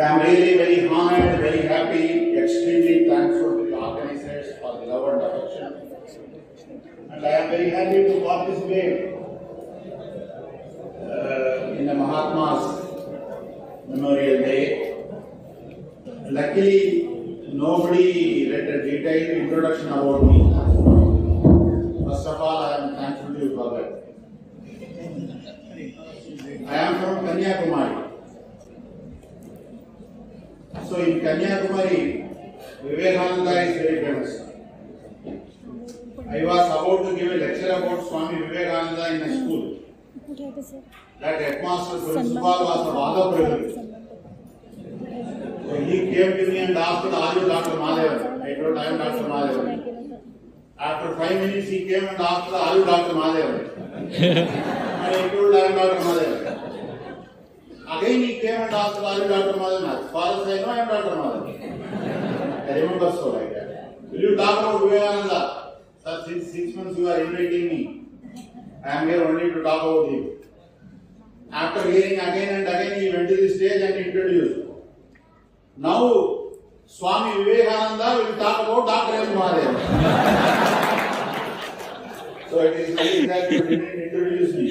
I'm really very honored, very happy, extremely thankful to the organizers for the love and affection. And I am very happy to participate uh, in the Mahatma's Memorial Day. Luckily, nobody read a detailed introduction about me. First of all, I am thankful to you for that. I am from Kanyakumari. So in Kanyakumari, Vivekananda is very famous. I was about to give a lecture about Swami Vivekananda in a school. That headmaster principal was a Vadaprabhu. So he came to me and asked, Are you Dr. Mahadevan? I told I am Dr. Mahadevan. After five minutes he came and asked, Are you Dr. And I told I am Dr. Mahadevan. Again he came and asked, Are you Dr. Mahadevan? As far as I am Dr. Mahadevan. I remember so like that. Will you talk about Vivekananda? Sir, since six months you are inviting me. I am here only to talk about him. After hearing again and again, he went to the stage and introduced. Now, Swami Vivekananda will talk about Dr. M. Mahadev. so it is nice that you didn't introduce me.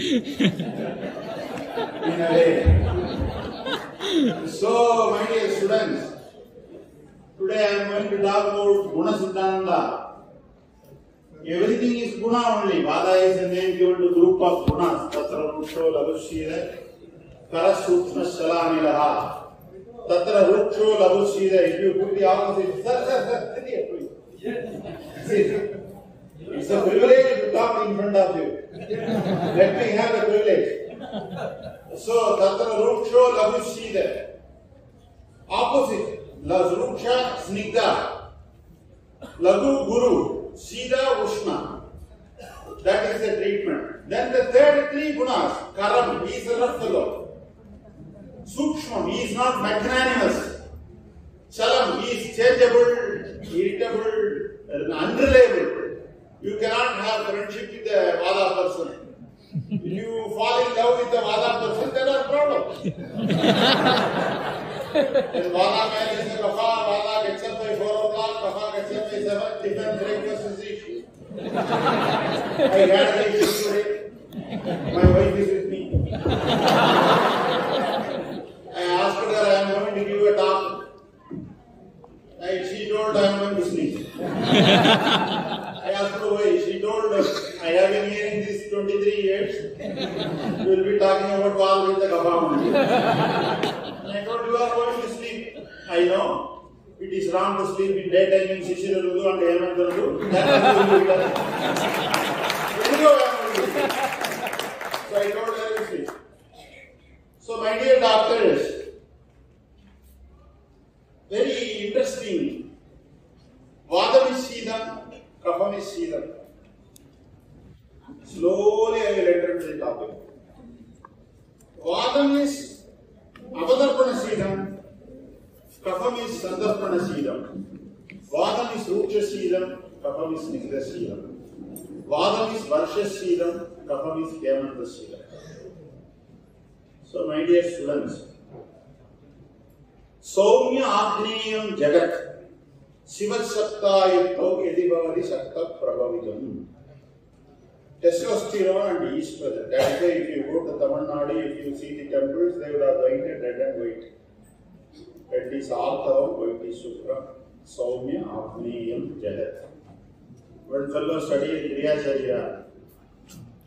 In a way. So, my dear students, today I am going to talk about Guna Siddhanta. Everything is guna only. Vada is a name given to group of gunas. Tatra ruksho Labushire, Karasutma Shalamilaha. Tatra ruksho Labushire, If you put the opposite, sir, sir, sir, sit here, please. It's a privilege to talk in front of you. Let me have a privilege. So, tatra ruksho labushira. Opposite. Lazruksha snigdha. Lagu guru. Sida Ushna. That is the treatment. Then the third three gunas, Karam, he is a rough fellow. Sukshma, he is not magnanimous. Chalam, he is changeable, irritable, unreliable. You cannot have friendship with a Vada person. You fall in love with a Vada person, there are problems. When Vada man is a Kafa, Vada gets up by 4 o'clock, Kafa gets up by 7, different breakfast is the issue. I had the issue today. My wife is with me. I asked her, I am going to give a talk. And she told I am going to sleep. I asked her why. She told I have been here in these 23 years. You will be talking about wall with the. And I thought you are going to sleep. I know. It is wrong to sleep in daytime in Sishirudu and to. So I told her to sleep. So my dear doctors, very interesting. Vadam is Siddham, Kapam is Siddham. Slowly I will enter into the topic. Vadam is Avadarpana Siddham, Kapam is Sandarpana Siddham. Vadam is Ruksha Siddham, Kapam is Nigda Siddham. Vadam is Varsha Siddham, Kapam is Hemanta Siddham. So, my dear students, सौम्य आग्नेयम जगत शिव सत्ता युक्तो यदि भवति सत्ता प्रभवितम testosterone and estrogen. That is why if you go to Tamil Nadu, if you see the temples, they would have painted red and white. Is Arthavam, white is Shukra, Saumya, Agneyam, Jagat. One fellow studied Kriya Sharira.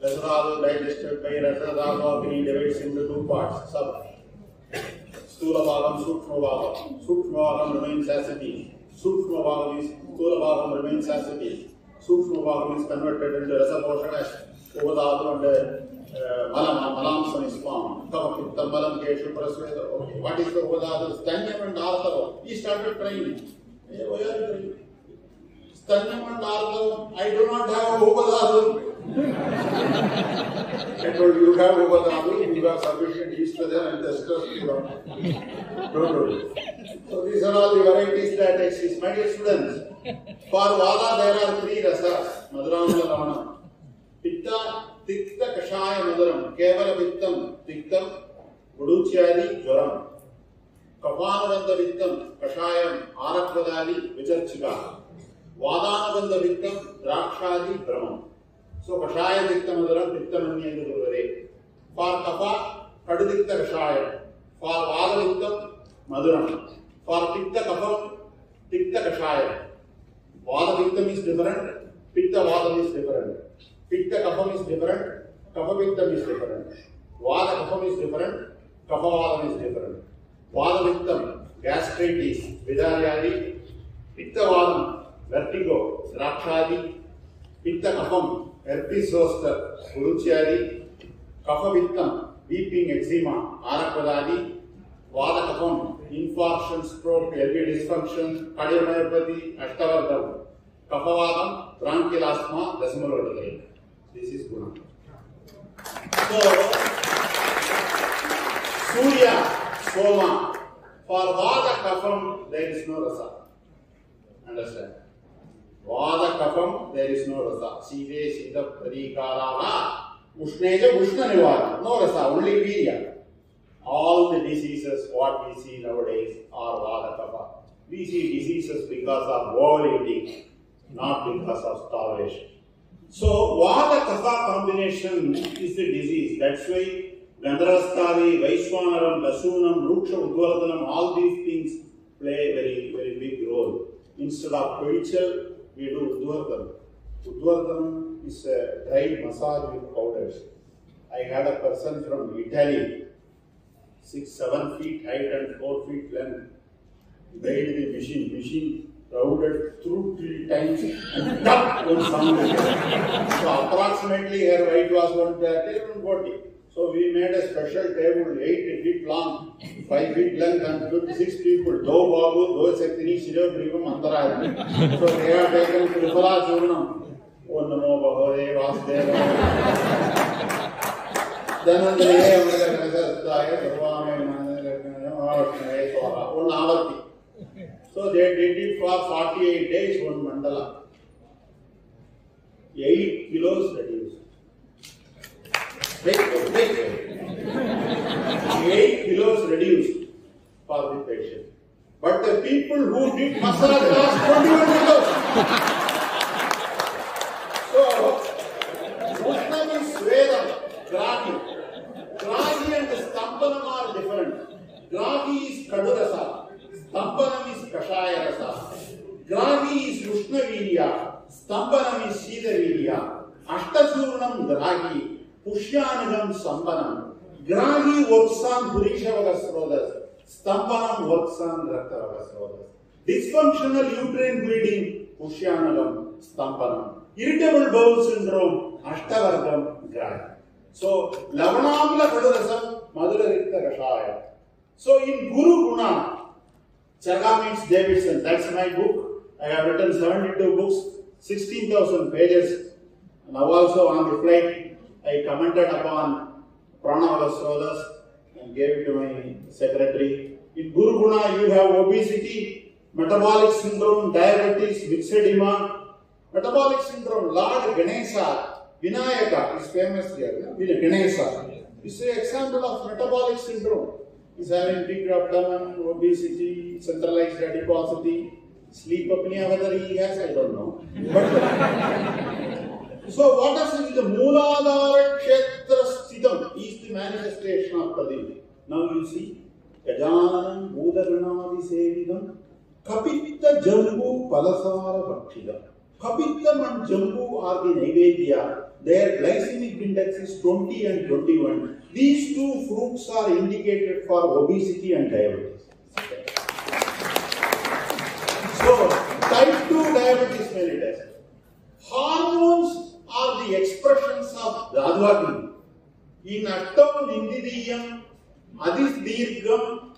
Rasadalu digested by Rasadava Agni divides into two parts. Sub. Stula Bhagam, Sukshma Bhagam. Sukshma Bhagam remains as it is. Sukshma Bhagam is, Stula Bhagam remains as it is. Uh. Kapakittam, Malam, Keshu, Prasveda. Okay. What is the Ovadatu? Stanyam and Arthava. He started training. Hey, why are you training? Stanyam and Arthava. I do not have Ovadatu. I told you, you have Ovadatu, you have sufficient and. Don't worry. So these are all the varieties that exist. My dear students, for Vada there are three rasas, Maduramala Lamana. Pitta, Tikta, Kashaya, Maduram. Kevala Pittam, Tiktam, Uduchyadi, Jwaram. कपानुबंध वित्तम कषायम आरक्वदादि विचर्चिका वादानुबंध वित्तम द्राक्षादि so ಕಷಾಯ ದಿಕ್ತ ಮೊದಲ ದಿಕ್ತನನ್ಯ ಎಂದು ಬರುತ್ತದೆ ಫಾರ್ ಕಫ ಕಡುದಿಕ್ತ ಕಷಾಯ ಫಾರ್ ವಾದಯುಕ್ತ ಮಧುರಂ ಫಾರ್ ತಿಕ್ತ ಕಫ ತಿಕ್ತ ಕಷಾಯ ವಾದಯುಕ್ತಮ್ ಇಸ್ ಡಿಫರೆಂಟ್ ಪಿತ್ತ ವಾದಮ್ ಇಸ್ ಡಿಫರೆಂಟ್ ಪಿತ್ತ ಕಫಮ್ ಇಸ್ ಡಿಫರೆಂಟ್ ಕಫ ಪಿತ್ತಮ್ ಇಸ್ ಡಿಫರೆಂಟ್ ವಾದ ಕಫಮ್ ಇಸ್ ಡಿಫರೆಂಟ್ ಕಫವಾದಮ್ ಇಸ್ ಡಿಫರೆಂಟ್ వాదవిత్తం గ్యాస్ట్రైటిస్ విధార్యాది పిత్తవాదం వెర్టిగో ద్రాక్షాది పిత్త ಎರ್ಪಿಸೋಸ್ಟರ್ ಹುಳುಚಿಯಾದಿ ಕಫವಿತ್ತ ವೀಪಿಂಗ್ ಎಕ್ಸಿಮಾ ಆರಪದಾದಿ ವಾದ ಕಫಂ infarction stroke LV dysfunction cardiomyopathy ಅಷ್ಟವರ್ಧವು ಕಫವಾದಂ ಬ್ರಾಂಕಿಲಾಸ್ಮಾ ದಶಮರೋಡಿಗೆ ದಿಸ್ ಇಸ್ ಗುಣ ಸೊ ಸೂರ್ಯ ಸೋಮ ಫಾರ್ ವಾದ ಕಫಂ ದೈರ್ ಇಸ್ ನೋ ರಸ understand no rasa. Sive, sida, pradikaraha, ushneja, ushna nivara. No rasa, only virya. All the diseases, what we see nowadays, are vada kapha. We see diseases because of overeating, not because of starvation. So, vada kapha combination is the disease. That's why Gandharasthavi, Vaishwanaram, Lasunam, Ruksha, Udvartanam, all these things play a very, very big role. Instead of Pedichel, we do Udvartanam. Udvartanam is a dried massage with powders. I had a person from Italy, six, seven feet height and four feet length, made the machine, machine rounded through three times and so approximately her weight was 130, 140. So we made a special table, eight feet long, five feet length, and 56 people. Do Babu, Do Sakini, Shri Shirabhrigam, Antarayana. So they are taken to Tripala Churnam. Oh, Namo Bhagavade Vasudeva. Dhanandraye Amrita Kanasastaya Sarvame Manadrakana Swara. One Avati. So they did it for 48 days, one mandala. Eight kilos reduced. 8 kilos reduced for the patient. But the people who did massage lost 21 kilos. So, what is is Swedam, Gragi. Gragi and Stampanam are different. Gragi is Kadurasa, Stampanam is Kashayarasa. Gragi is Ushnavirya, Stampanam is Sidavirya. Ashtachurnam Gragi. Gragi works on Purishavaka Srodhas. Stampanam works on Raktavaka Srodhas. Dysfunctional uterine bleeding, Pushyanagam, Stampanam. Irritable bowel syndrome, Ashtavargam, Gragi. So, Lavanamla Kadurasam, Madhura Rikta Kashaya. So, in Guru Guna, Chaga means Davidson. That's my book. I have written 72 books, 16,000 pages. Now also on the flight, I commented upon Pranava Srodhas and gave it to my secretary. In Guru Guna, you have obesity, metabolic syndrome, diabetes, myxedema, metabolic syndrome. Lord Ganesha, Vinayaka is famous here. Ganesha is an example of metabolic syndrome. He's having big abdomen, obesity, centralized adiposity, sleep apnea. Whether he has, I don't know. But so what it mean? The Mooladhara Kshetra Sthitam is the manifestation of Pradip. Now you see, Gajananam Bhudaganadi Sevidam Kapitta Jambu Palasara Bhakshidam. Kapittam and Jambu are the Naivedya. Their glycemic index is 20 and 21. These two fruits are indicated for obesity and diabetes. So, type 2 diabetes mellitus. Hormones are the expressions of Radhavagni. In Attam Nindidiyam, Adisdirgam,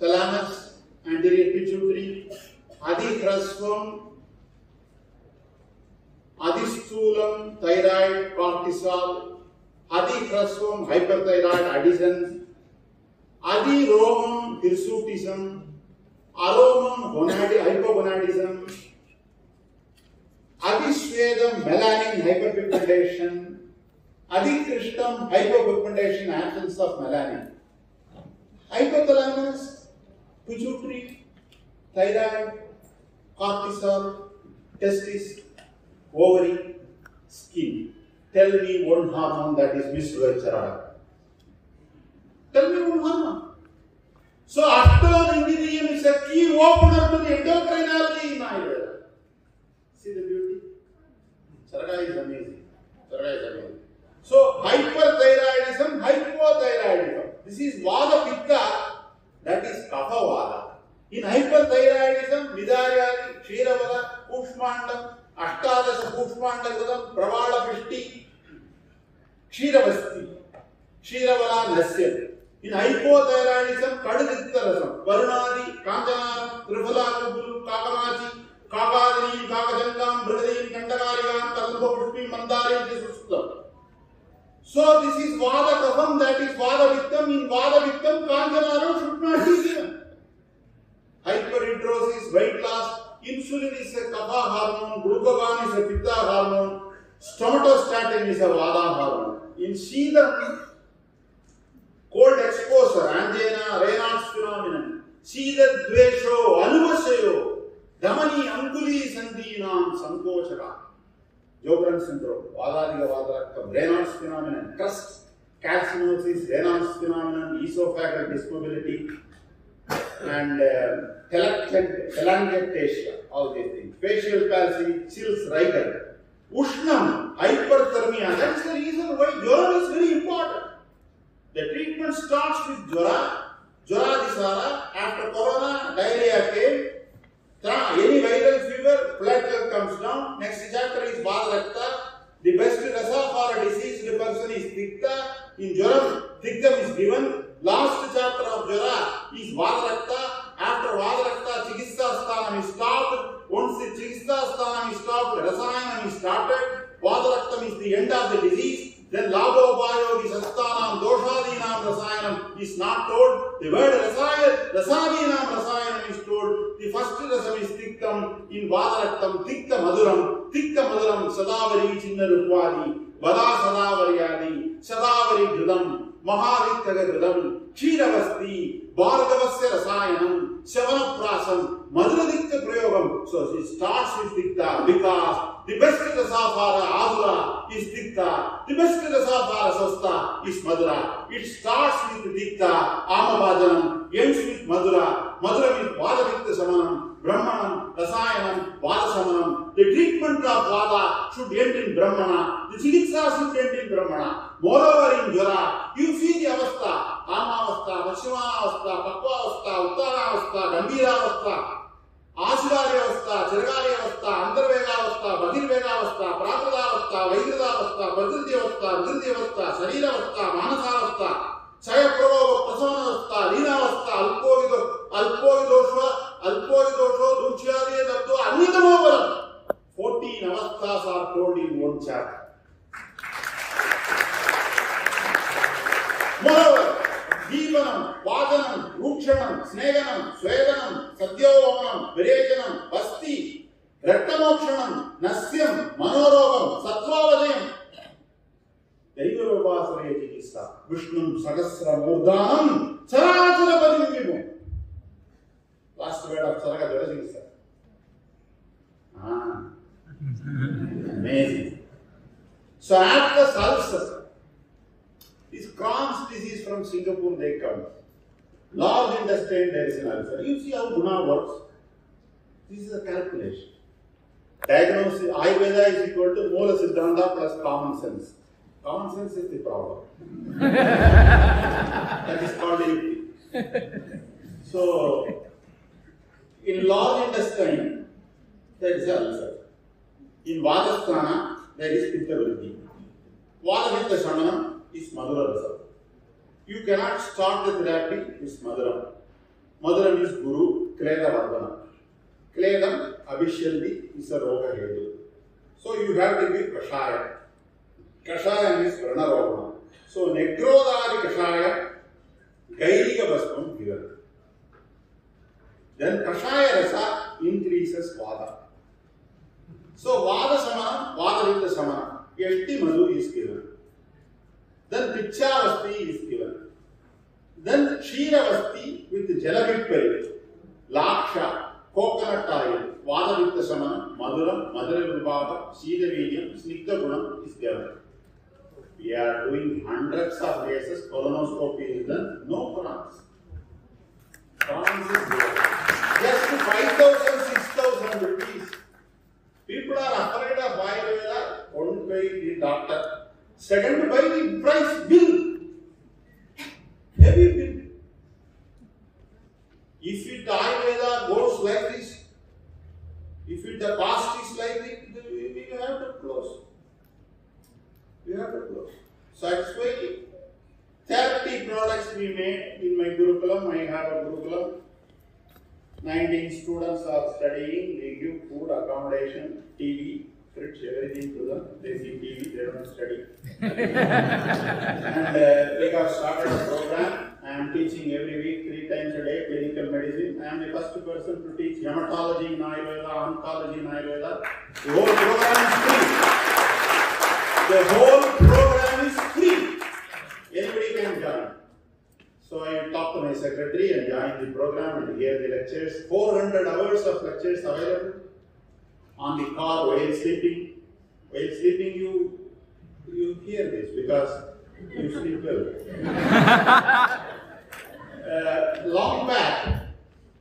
thalamus, anterior pituitary, Adichrasvam, Adisthulam, thyroid, cortisol, Adichrasvam, hyperthyroid, addison, Adiromam, hirsutism, Aromam, gonadi, hypogonadism, Adisvedam, melanin, hyperpigmentation, Adikrishtam, hypopigmentation, absence of melanin. hypothalamus, pituitary, thyroid, cortisol, testis, ovary, skin. Tell me one hormone that is missed. Tell me one hormone. So after actinidium is a key opener to the endocrinology in Ayurveda. See త్వరగా is amazing త్వరగా so hyperthyroidism hypothyroidism this is వాద పిత్త that is కఫవాద in hyper thyroidism విదార్యాది క్షీరవద కూష్మాండం అష్టాదశ కూష్మాండకృతం ప్రవాళ పిష్టి క్షీరవస్తి క్షీరవల నస్యం ఇన్ హైపోథైరాయిడిజం కడుదిత్తరసం వరుణాది కాంచనారం త్రిఫలాకుబులు కాకనాచి Kandakariyam, Kalpa Pushpi, Mandari, this is Suklam. So this is Vada Kapam, that is Vada Vittam. In Vada Vittam, Kanjanaro should not be given. Hyperhidrosis, weight loss, insulin is a kapha hormone, glucagon is a pitta hormone, stomatostatin is a vada hormone. In Shidam, cold exposure, angina, Raynaud's phenomenon, Shida Dvesho, Anuvashayo, Damani Anguli Sandhinam Sankochaka, Jogran syndrome, Vadadiga Vadarakam, Raynaud's phenomenon, crust, calcinosis, Raynaud's phenomenon, esophageal dysmobility, and uh, telangiectasia, telangiectasia, all these things. Facial palsy, chills, rigor. Ushnam, hyperthermia. That's the reason why jwara is very important. The treatment starts with jwara, jwara disara. After corona, diarrhea came. Tra- Any viral fever, blood comes down. Next chapter is Vadarakta. The best rasa for a diseased person is Tikta. In Jwaram, Tiktam is given. Last chapter of Jwara is Vadarakta. After Vadarakta, Chikitsa Sthanam is stopped. Once the Chikitsa Sthanam is stopped, Rasayanam is started. Vadaraktam is the end of the disease. Then Ladopayogi Sastanam Doshadinam Rasayanam is not told. The word Rasaya, Rasadinam Rasayanam is told. The first rasam is Tiktam in Vadarattam, Tikta Maduram, Tikta Maduram, Sadavari Chinnarupadi, Vada Sadavariyadi, Sadavari Ghridam, Maharithaga Ghridam, Kshidavasti, Bhargavasya Rasayanam, Shavanaprasam, Madhuradikta Prayogam. So she starts with Tikta because The best Rasavara Avra is Dikta. The best Rasavara Sasta is Madura. It starts with Dikta, Amavajanam, ends with Madura. Madura means Vadavikta Samanam, Brahmanam, Rasayanam, Vadasamanam. The treatment of Vada should end in Brahmana. The Chikitsa should end in Brahmana. Moreover, in Jara, you see the Avastha, Ama Avastha, Pashivana Avastha, Pakva Avastha, Uttara Avastha, Gambira Avastha. అంతర్వేగావస్థ బహిర్వేగావస్థ ప్రాకృతావస్థ వైకృతావస్థ ప్రకృతి అవస్థ వికృతి అవస్థ శరీరవస్థ మానసావస్థ క్షయప్రభోగ ప్రసవనవస్థ లీనావస్థ అల్పోవిదో అల్పోవిదోష అల్పోవిదోషో దూర్చ్యాదే దబ్దో అన్నితమోబలం fourteen అవస్థాస్ are told in one chapter Moreover, జీవనం వాదనం రూక్షణం స్నేహనం స్వేదనం సద్యోవమనం విరేచనం బస్తి రక్తమోక్షణం నస్యం మనోరోగం సత్వావజయం దైవరూపాశ్రయ చికిత్స. విష్ణు సహస్ర మూర్ధానం చరాచర పదింపిము last వేడ of చరగ జ్వర చికిత్స. అమేజింగ్ సో ఆఫ్టర్ సల్సస్ This Crohn's disease from Singapore, they come. Large intestine, there is an ulcer. You see how Guna works? This is a calculation. Diagnosis, Ayurveda is equal to Mola Siddhanta plus common sense. Common sense is the problem. that is called Yukti. So, in large intestine, there is an ulcer. In Vajasthana, there is Pitta Vriddhi. Vadapitta Shamanam is Madhura Rasa. You cannot start the therapy with Madhuram. Madhuram is Guru, Kleda Vardhana. Kledam officially is a Roga Hedu. So you have to give Kashaya. Kashaya is Pranarogana. So Negrodari Kashaya, Gairika Basmam given. Then Kashaya Rasa increases Vada. So Vada Samana, Vada Vitta Samana, Yashti Madhu is given. Then Pichavasti is given. Then Kshiravasti with Jalabippai, Laksha, coconut oil, Vadavitta Samana, Maduram, Madhura Vibhava, Shidavijam, Snigdha Gunam is given. We are doing hundreds of cases, colonoscopy is done, no France. France is there. Just 5,000, 6,000 rupees. People are afraid of Ayurveda, one by the doctor, second by the price bill. Heavy bill. If it Ayurveda goes like this, if it the cost is like this, we we have to close. We have to close. Why 30 products we made in my Gurukulam. I have a Gurukulam. 19 students are studying. They give food, accommodation, TV, fridge, everything to them. They see TV, they don't study. and uh, we have started a program. I am teaching every week, three times a day, clinical medicine. I am the first person to teach hematology in Ayurveda, oncology in Ayurveda. The whole program is free. The whole program is free. Anybody can join. So I talked to my secretary and joined the program and hear the lectures. 400 hours of lectures available on the car while sleeping. While sleeping, you you hear this because you sleep well. uh, long back,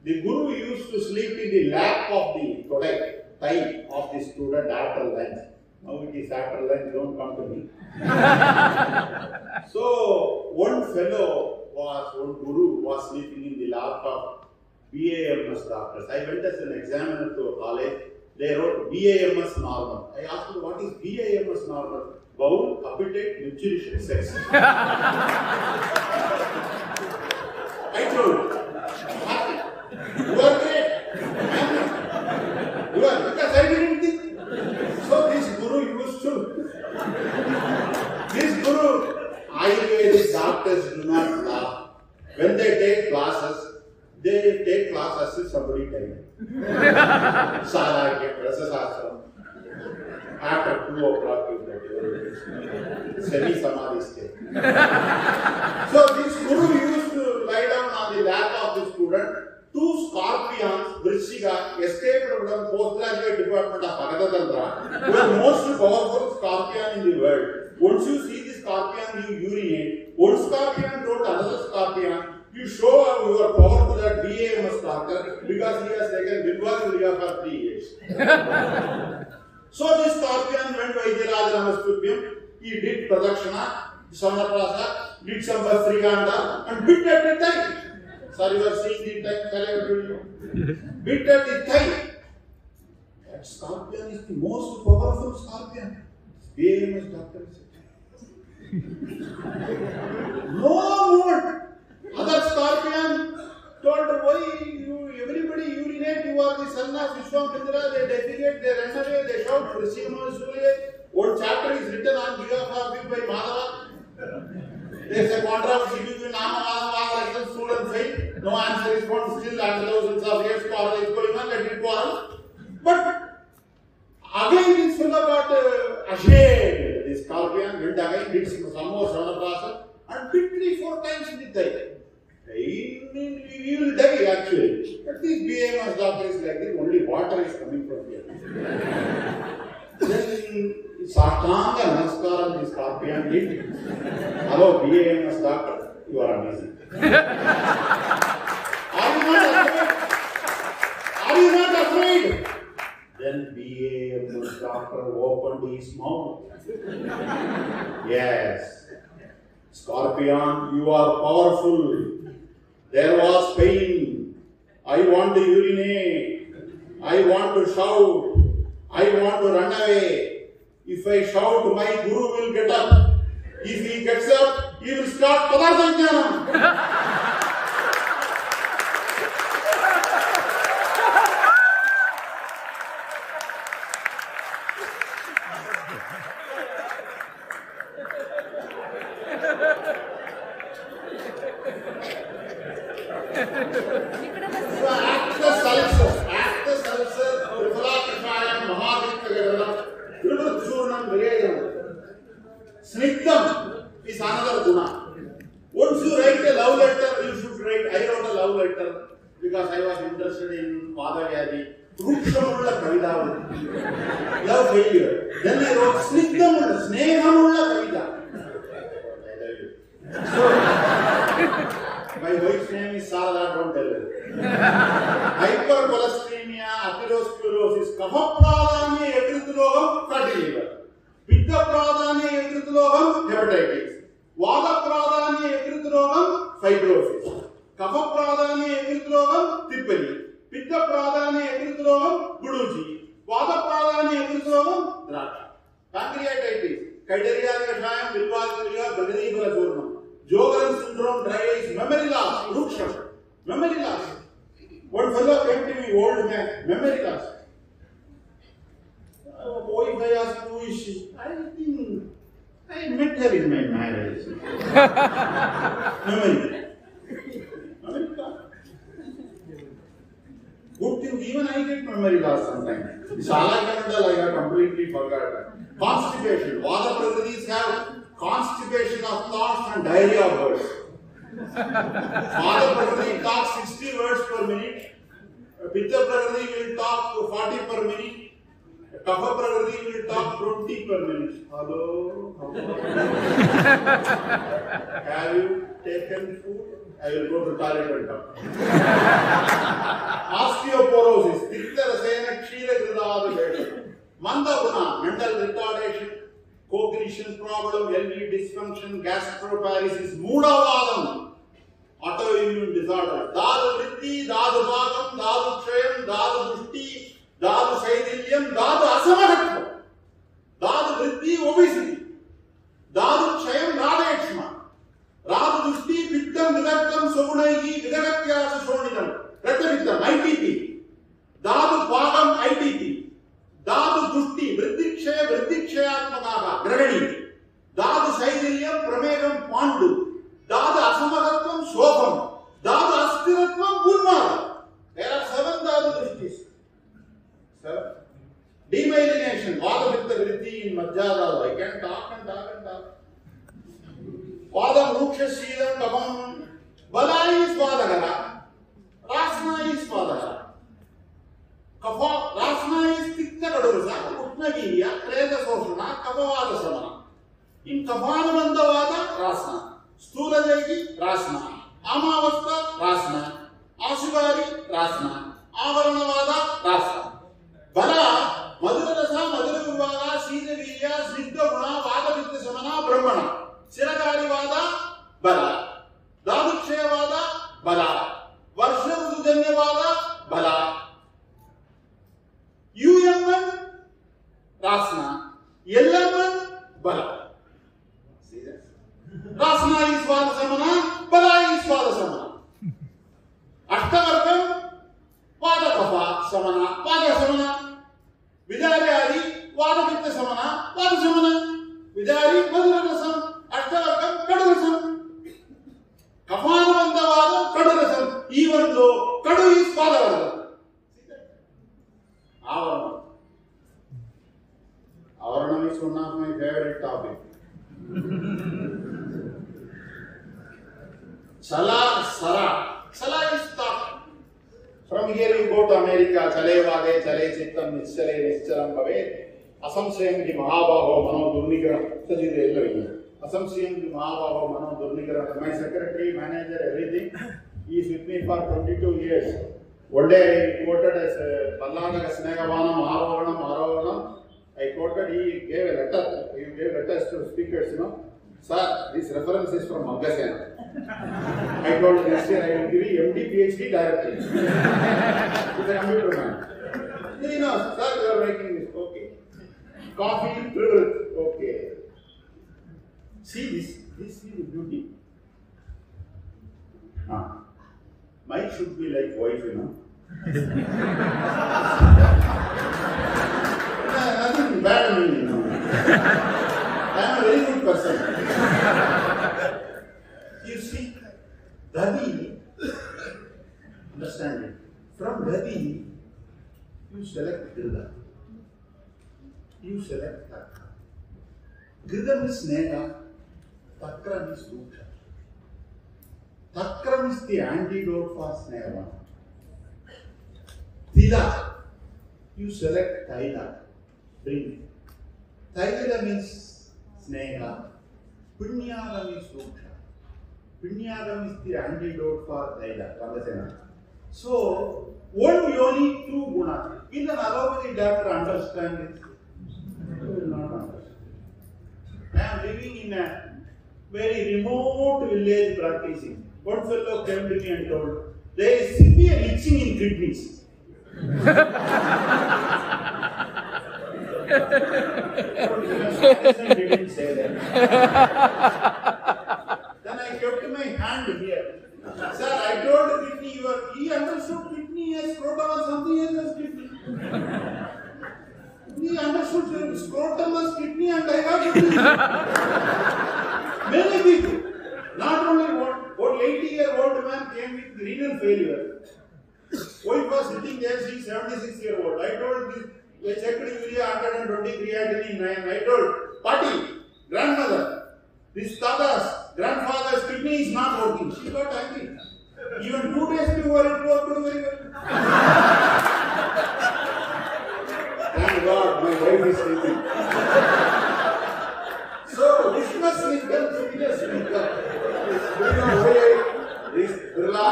the guru used to sleep in the lap of the today, type of the student after lunch. Now it is after lunch, don't come to me. so one fellow was, one guru was sleeping in the lap of BAMS doctors. I went as an examiner to a college. They wrote BAMS normal. I asked them, what is BAMS normal? Bowel, appetite, nutrition, sex. I told, you. You are, because I didn't think. So this guru used to, this guru, Ayurvedic doctors do not laugh. When they take classes, they take class as if somebody died. Saragya, Rasasastram. After 2 o'clock, you get semi samadhi state. So this guru used to lie down on the lap of the student. Two scorpions, Vrishika, escaped from postgraduate department of who are most powerful scorpion in the world. Once you see the scorpion, you urinate. One scorpion told another scorpion, you show your power to that BAMS doctor because he has taken Vidwas Vidya for three years. so this scorpion went Vaidyanatha Namastubyam, he did Pradakshana, Samaprasa, did some Vasriganda and bit at the thigh. Sorry, you are seeing the thigh, shall I tell you? Bit at the thigh. That scorpion is the most powerful scorpion. BAMS doctor said. No movement. Other scorpion told why you everybody urinate, you are the son of Vishwamitra, they defecate, they run away, they shout Rishyama Surya. One chapter is written on Gigapha by Madhava. There is a controversy between Nama Madhava and student fail. No answer is found still after thousands of years, quarrel is going on, let it quarrel. But again this fellow got uh, ashamed. The scorpion went again, did some more Sanaprasa and bit three, four times in the thigh. Mean, you will die actually. But this BMS doctor is like this, only water is coming from here. then Satanga Namaskaram, the scorpion did. Hello, BAMS doctor, you are amazing. are you not afraid? Are you not afraid? Then BAMS doctor opened his mouth. yes. Scorpion, you are powerful. There was pain. I want to urinate. I want to shout. I want to run away. If I shout, my guru will get up. If he gets up, he will start Padartha పిత్త ప్రాధాన్య యకృత్ రోగం hepatitis వాత ప్రాధాన్య యకృత్ రోగం fibrosis కఫ ప్రాధాన్య యకృత్ రోగం తిప్పలి పిత్త ప్రాధాన్య యకృత్ రోగం గుడూచి వాత ప్రాధాన్య యకృత్ రోగం ద్రాక్ష ప్యాంక్రియాటైటిస్ కైడరియా కషాయం బిల్వాదిగా గగనీబల చూర్ణం Jogren syndrome, dry eyes, memory loss, Ruksham, memory loss. One fellow came to me, old man, memory loss. Uh, who is she? I think I met her in my marriage. memory. Memory loss. Good thing, even I get memory loss sometimes. Shala Kannada, I have completely forgotten. Constipation. Vada Prakrtis have constipation of thoughts and diarrhea of words. Vada Prakriti talks 60 words per minute. Pitta Prakriti will talk 40 per minute. Kapha Prakriti will talk 20 per minute. Hello, Have you taken food? I will go to toilet and talk. Osteoporosis, Tiktarasena a Vedana. Mandaguna, mental retardation, cognition problem, LV dysfunction, gastroparesis, Moodavadam, autoimmune disorder. Dadu Vritti, Dadu Bhagam, Dadu Kshem, Dadu Dushti, దాదు శైథిల్యం, దాదు అసమహత్వం, దాదు వృద్ధి obesity, Dadu క్షయం, రాధేక్ష్మ, రాదు దృష్టి, పిత్తం, విదగ్ధం, సగుణైకి, విదగత్యాస శోణితం, రక్తపిత్తం, ITP, Dadu పాదం ఐటీపీ, దాదు దృష్టి వృద్ధిక్షయ వృద్ధిక్షయాత్మక గ్రహణి. దాదు శైథిల్యం ప్రమేయం Pandu. Dadu అసమహత్వం శోభం Dadu Seven. Demyelination, Vadavitta Vritti in Majjadava. I can talk and talk and talk. Vada Muksha Shilam Tabam. Bala is Vadagara. Rasna is Vadagara. ಕಫೋ ರಾಸ್ನಾಯಿಸ್ ತಿಕ್ತ ಗಡುರಸ ಉಷ್ಣಗೀಯ ಪ್ರೇತ ಶೋಷಣ ಕಫವಾದ ಶಮನ ಇನ್ ಕಫಾನುಬಂಧವಾದ ರಾಸ್ನ ಸ್ಥೂಲದೇಹಿ ರಾಸ್ನ ಆಮಾವಸ್ತ ರಾಸ್ನ ಆಶುಗಾರಿ ರಾಸ್ನ ಆವರಣವಾದ ರಾಸ್ನ ಬಲ ಮಧುರ ರಸ ಮಧುರ ವಿಭಾಗ ಶೀತವೀರ್ಯ ಸ್ನಿಗ್ಧ ಗುಣ ವಾದವಿತ್ತ ಶಮನ ಬ್ರಹ್ಮಣ ಶಿರಗಾರಿವಾದ ಬಲ ದಾದುಕ್ಷಯವಾದ ಬಲ ವರ್ಷ ಋತುಜನ್ಯವಾದ ಬಲ ಯುಎಂಎನ್ ರಾಸನ ಎಲ್ಎಂಎನ್ ಬಲ ರಾಸನ ಈ ಸ್ವಾದ ಸಮನ ಬಲ ಈ ಸ್ವಾದ ಸಮನ ಅಷ್ಟವರ್ಗಂ ವಾದ ಕಫ ಸಮನ ವಾದ ವಿದಾರ್ಯಾದಿ ವಾದಕೃತ್ಯ ಸಮನ, ವಾದ ಸಮನ. ವಿದಾರಿ ಮಧುರರಸಂ ಅಷ್ಟವರ್ಗ ಕಡುರಸಂ ಕಪಾಲವಂತವಾದ ಕಡುರಸಂ ಈ ಒಂದು ಕಡು, ಈ ಸ್ವಾದವಲ್ಲ ಆವರಣ. ಆವರಣ is one of my favourite topic ಛಲ ಸಲ ಛಲ is From here you go to America, Chale Vade, Chale Chittam, ನಿಶ್ಚಲಂ ಭವೇ ಅಸಂಶಯಂ ಅಸಂಶಯಂಗಿ ಮಹಾಭಾವ ಮನೋ ದುರ್ನಿಗ್ರಹ ಇರ್ತದೆ ಎಲ್ಲರಿಗೂ ಅಸಂಶಯಂಗಿ ಮಹಾಭಾವ ಮನೋ ದುರ್ನಿಗ್ರಹ my secretary manager everything he Sydney for twenty two years ಒಳ್ಳೆ ಐ ಕೋಟೆಡ್ ಪಲ್ಲಾಂಗ ಸ್ನೇಹವಾನ ಆರೋಹಣಂ ಆರೋಹಣಂ I quoted he gave letter he gave letters to speakers no Sir, this reference is from Maggasena. I told year I will give you MD, PhD directly. He's a computer man. He knows, sir, you are writing this, okay. Coffee, okay. See this, this is beauty. Ah. Mine should be like wife, you know. Nothing bad in me, you know. I am a very good person. You see, Dadi, understand it. From Dadi, you select Girda. You select Takra. Girda means Snega, Takra means Duksha. Takram is the antidote for Sneva. Tila, you select Taila, bring. Taila means Sneha, Punyala means Ruksha. Punyala is the antidote for Taila, Kandasena. So, one yoni, two guna. In an allopathy doctor understand it? He will not understand. I am living in a very remote village practicing. One fellow came to me and told, there is severe itching in kidneys. Then I kept my hand here. Sir, I told kidney, you are, he understood kidney as scrotum or something else as kidney. He understood scrotum as kidney and I kidney. Many people, not only one, one 80 year old man came with renal failure. Wife was sitting there, she is 76 year old. I told this, I checked urea 120 creatinine 9. I told, Party, grandmother, this Tada's grandfather's kidney is not working. She got angry. Even two days before it worked very well. Thank God, my wife is sleeping. So, Vishnu Snigdham, Sridhar Snigdham, going away, this Birla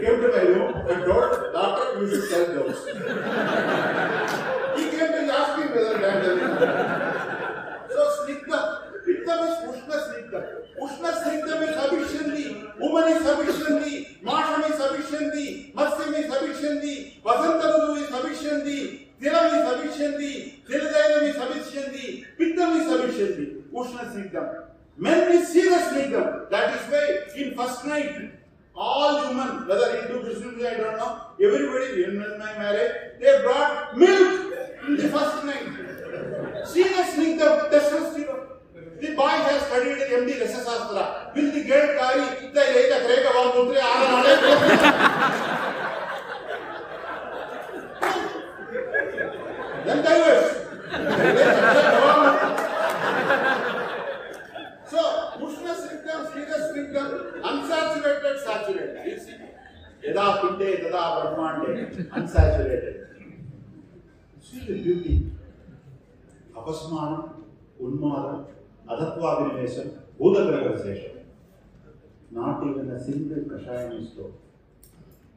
came to my room and told, Doctor, you should tell jokes. he came to ask me whether that So, Snigdha, Snigdham is Ushna Snigdha. Ushna Snigdha is Abhishandi, woman is Abhishandi, Masham is Abhishandi, Matsyam is Abhishandi, Vasantamadu is Abhishandi, Tiram is sufficiently, Tiradailam is sufficiently, Pittam is sufficiently, Ushna Snigdham. Men is serious Snigdham. That is why in first night, all human, whether Hindu, Christian, I don't know, everybody in my marriage, they brought milk in the first night. Serious Snigdham, testosterone. The boy has studied MD Rasasastra. Will the girl carry the Reda Kreka Vamutre Then diverse. பிரம்மந்தே ததா பிரம்மாண்டே unsaturated beauty அபஸ்மானம் உன்மாதம் அதத்வாபினிவேசம் பூதகிரக சேஷம் not even a single கஷாயம் is done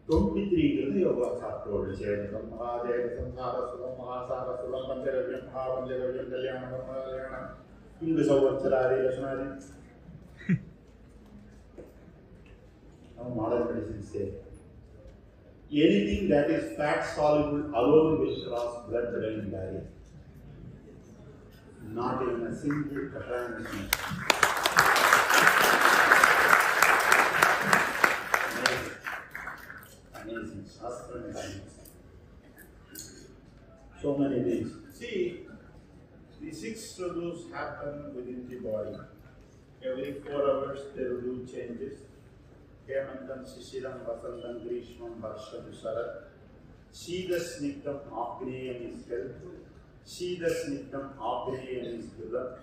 தொண்ணூற்றி த்ரீங்கிறது யோகா சாப்பிட்டோடு சேதம் மகாதேவ சம்சார சுகம் மகாசார சுகம் பஞ்சரவியம் மகா பஞ்சரவியம் கல்யாணம் கல்யாணம் இந்து சௌவத்சராதி லட்சணாதி ನಾವು ಮಾಡಲ್ medicines anything that is fat soluble alone will cross blood brain barrier. Not even a single made. Amazing. Amazing. So many things. See, the six struggles happen within the body. Every four hours there will do changes. Hemantam, Shishiram, Vasantam, Grishmam, Varsham, Sharat. Shidasnigdam, Agreyam is health. Shidasnigdam, Agreyam is Buddha.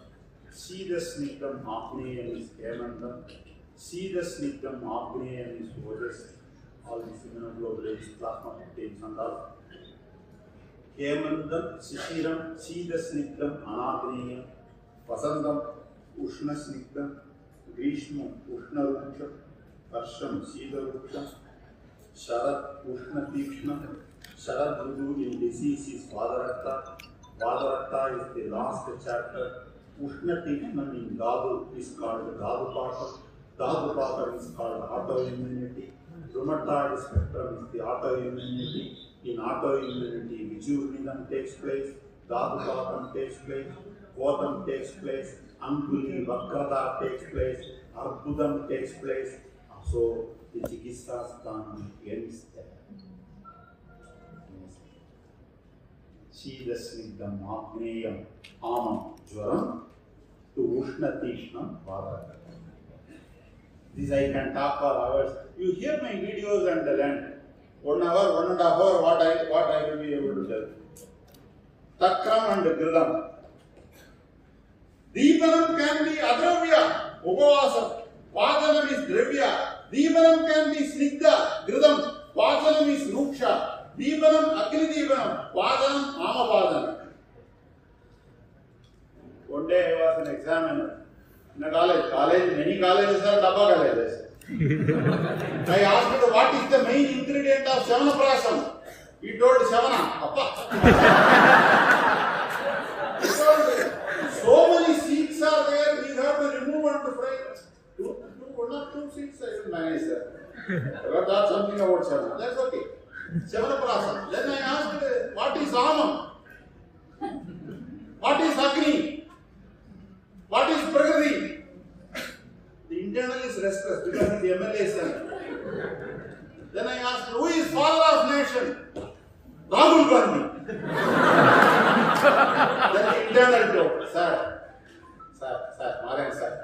Shidasnigdam, Agreyam is Hemantam. Shidasnigdam, Agreyam is Ojas. All these immunoglobulins, plasma proteins and all. हेमंतम शिशिरम शीत स्निग्धम अनाग्नेय वसंतम उष्ण स्निग्धम ग्रीष्म उष्ण रुक्षम वर्षम शीत रुक्षम शरद उष्ण तीक्ष्ण शरद ऋतु in disease is Vadarakta. Vadarakta is the last chapter. Ushna Tikshman in Dhatu is called Dhatu Pata. Dhatu Pata is called autoimmunity. Rheumatoid spectrum is the autoimmunity. In autoimmunity, Vijurnidam takes place, Dhatupatam takes place, Vatam takes place, Ankuli Vakrata takes place, Arbudam takes place. So the Chikitsa Sthanam ends there. Agneyam Amam Jwaram to Ushna Tishnam Vada. This I can talk for hours. You hear my videos and learn. One hour, one and a half hour, what I, what I will be able to tell. Takram and Gridam. Deepanam can be adravya, upavasam. Vadanam is dravya. Deepanam can be snigdha, gridam. Vajanam is ruksha. Deepanam, Agni Deepanam. Vajanam, One day I was an examiner in a college. College, many colleges are Dabba colleges. I asked him what is the main ingredient of Savanaprasam. He told Savana. Appa. Two, seats I will manage, sir. Got thought something about Savana. That's okay. Savanaprasam. Then I asked, what is Amam? What is Agni? What is Prakriti? The internal is restless because the MLA son. Then I asked, who is father of nation? Rahul Gandhi. then the internal told, sir, sir, sir, Maran sir,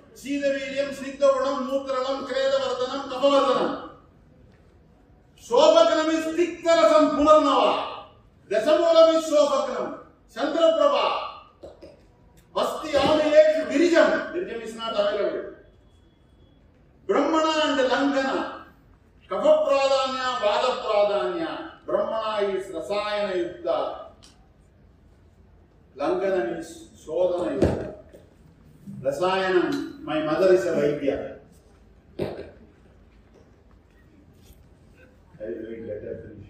శీలవీర్యం స్నిగ్ధగుణం మూత్రళం క్రేదవర్ధనం కపవర్ధనం శోభగ్నమి స్నిగ్ధరసం పునర్నవ రసమూలమి శోభగ్నం చంద్రప్రభ. వస్తి ఆమెలేష్ విరిజం విరిజం ఇస్ నాట్ అవైలబుల్ బ్రహ్మణ అండ్ లంఘన. కఫ ప్రాధాన్య వాద ప్రాధాన్య బ్రహ్మణ ఈస్ రసాయన యుద్ధ. లంఘన ఈస్ శోధన యుద్ధ. Rasayanam, my mother is a Vaidya. I will wait, let her finish.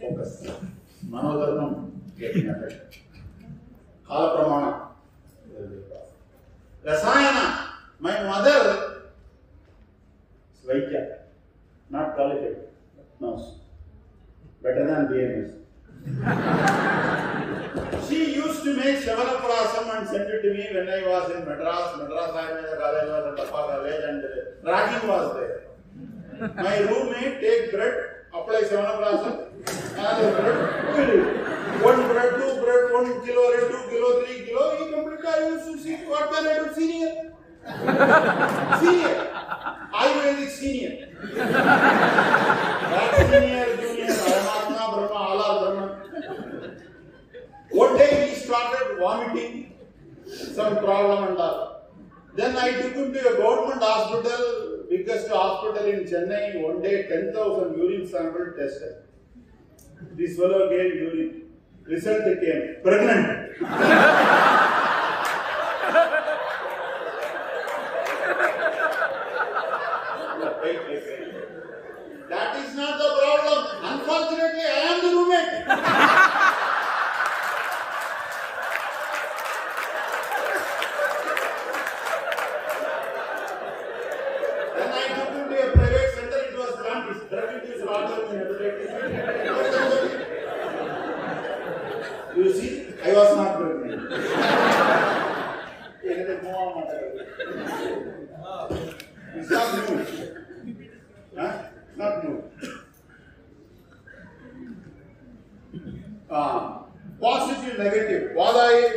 Focus. Manodharmam getting affected. Kala Pramana. Rasayana, my mother is Vaidya, not qualified, nurse. Better than BMS. She used to make Shavanaprasam and send it to me when I was in Madras. Madras Ayurveda College was a Tappa college and uh, ragging was there. My roommate take bread, apply Shavanaprasam, another bread, will. One bread, two bread, one kilo, two kilo, three kilo. He completely I used to see I do senior. senior. Ayurvedic senior. That senior, One day he started vomiting, some problem and all. Then I took him to a government hospital, biggest hospital in Chennai. One day, 10,000 urine sample tested. This fellow gave urine. Result came pregnant. That is not the problem. Unfortunately, I am the roommate.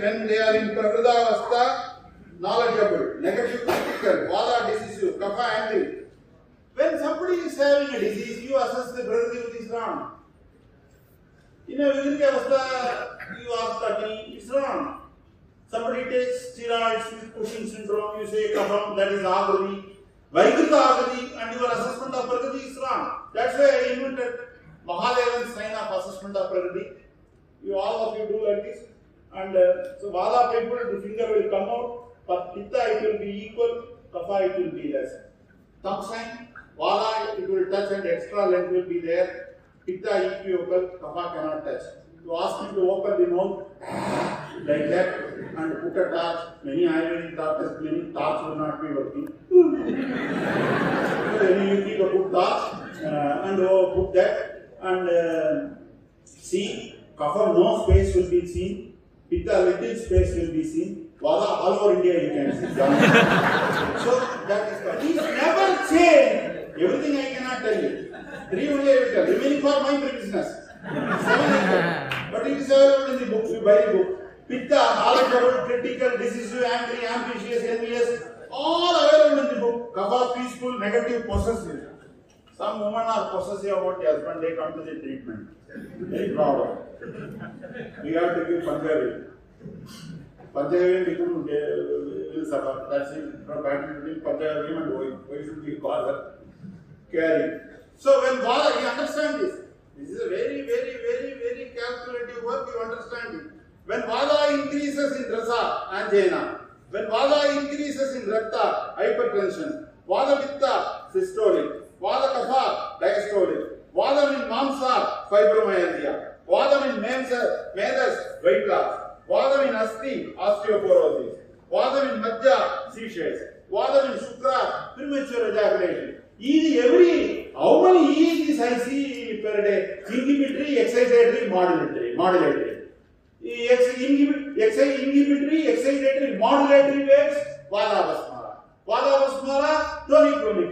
When they are in Prakridavastha, knowledgeable. Negative, critical. Vada decisive. Kapha angry. When somebody is having a disease, you assess the which is wrong. In a Vidrikavastha, you ask Agni, it's wrong. Somebody takes steroids with Cushing syndrome, you say Kapham, that is Agadi. Vaikrita Agadi, and your assessment of Prakriti is wrong. That's why I invented Mahadevan's sign of assessment of Prakriti. You all of you do like this. And uh, so Vada people, the finger will come out, but Pitta it will be equal, Kapha it will be less. Thumb sign, Vada it will touch and extra length will be there. Pitta equivocal, Kapha cannot touch. You ask him to open the mouth like that and put a torch. Many Ayurvedic doctors claiming torch will not be working. then you keep a good torch uh, and oh, put that and uh, see, Kapha no space will be seen. Pitta little space will be seen. Vada all over India you can see. so that is why. He's never changed. Everything I cannot tell you. Three only I will tell. Remaining for my business. Seven I. But it is available in the book. You buy the book. Pitta, knowledgeable, critical, decisive, angry, ambitious, envious. All available in the book. Kapha, peaceful, negative, possessive. Some women are possessive about the husband. They come to the treatment. Very problem. We have to give Panjabi. Panjabi become will suffer. That's it. Battle between Panjabi and. Why should we call her? Carry. So when Bala, you understand this. This is a very, very, very, very calculative work. You understand it. When Vada increases in Rasa, angina. When Vada increases in Rakta, hypertension. Vada Pitta, systolic. Vada Kapha, diastolic. Vada in Mamsa, fibromyalgia. Vada in Medas, Medas, weight loss. Vada in Asti, osteoporosis. Vada in Madhya, seizures. Vada in Shukra, premature ejaculation. Easy every, how many EEGs I see per day? Inhibitory, excitatory, modulatory, modulatory. Ex- inhibit- exci- inhibitory, excitatory, modulatory waves, Vadavasmara. Vadavasmara, tonic-clonic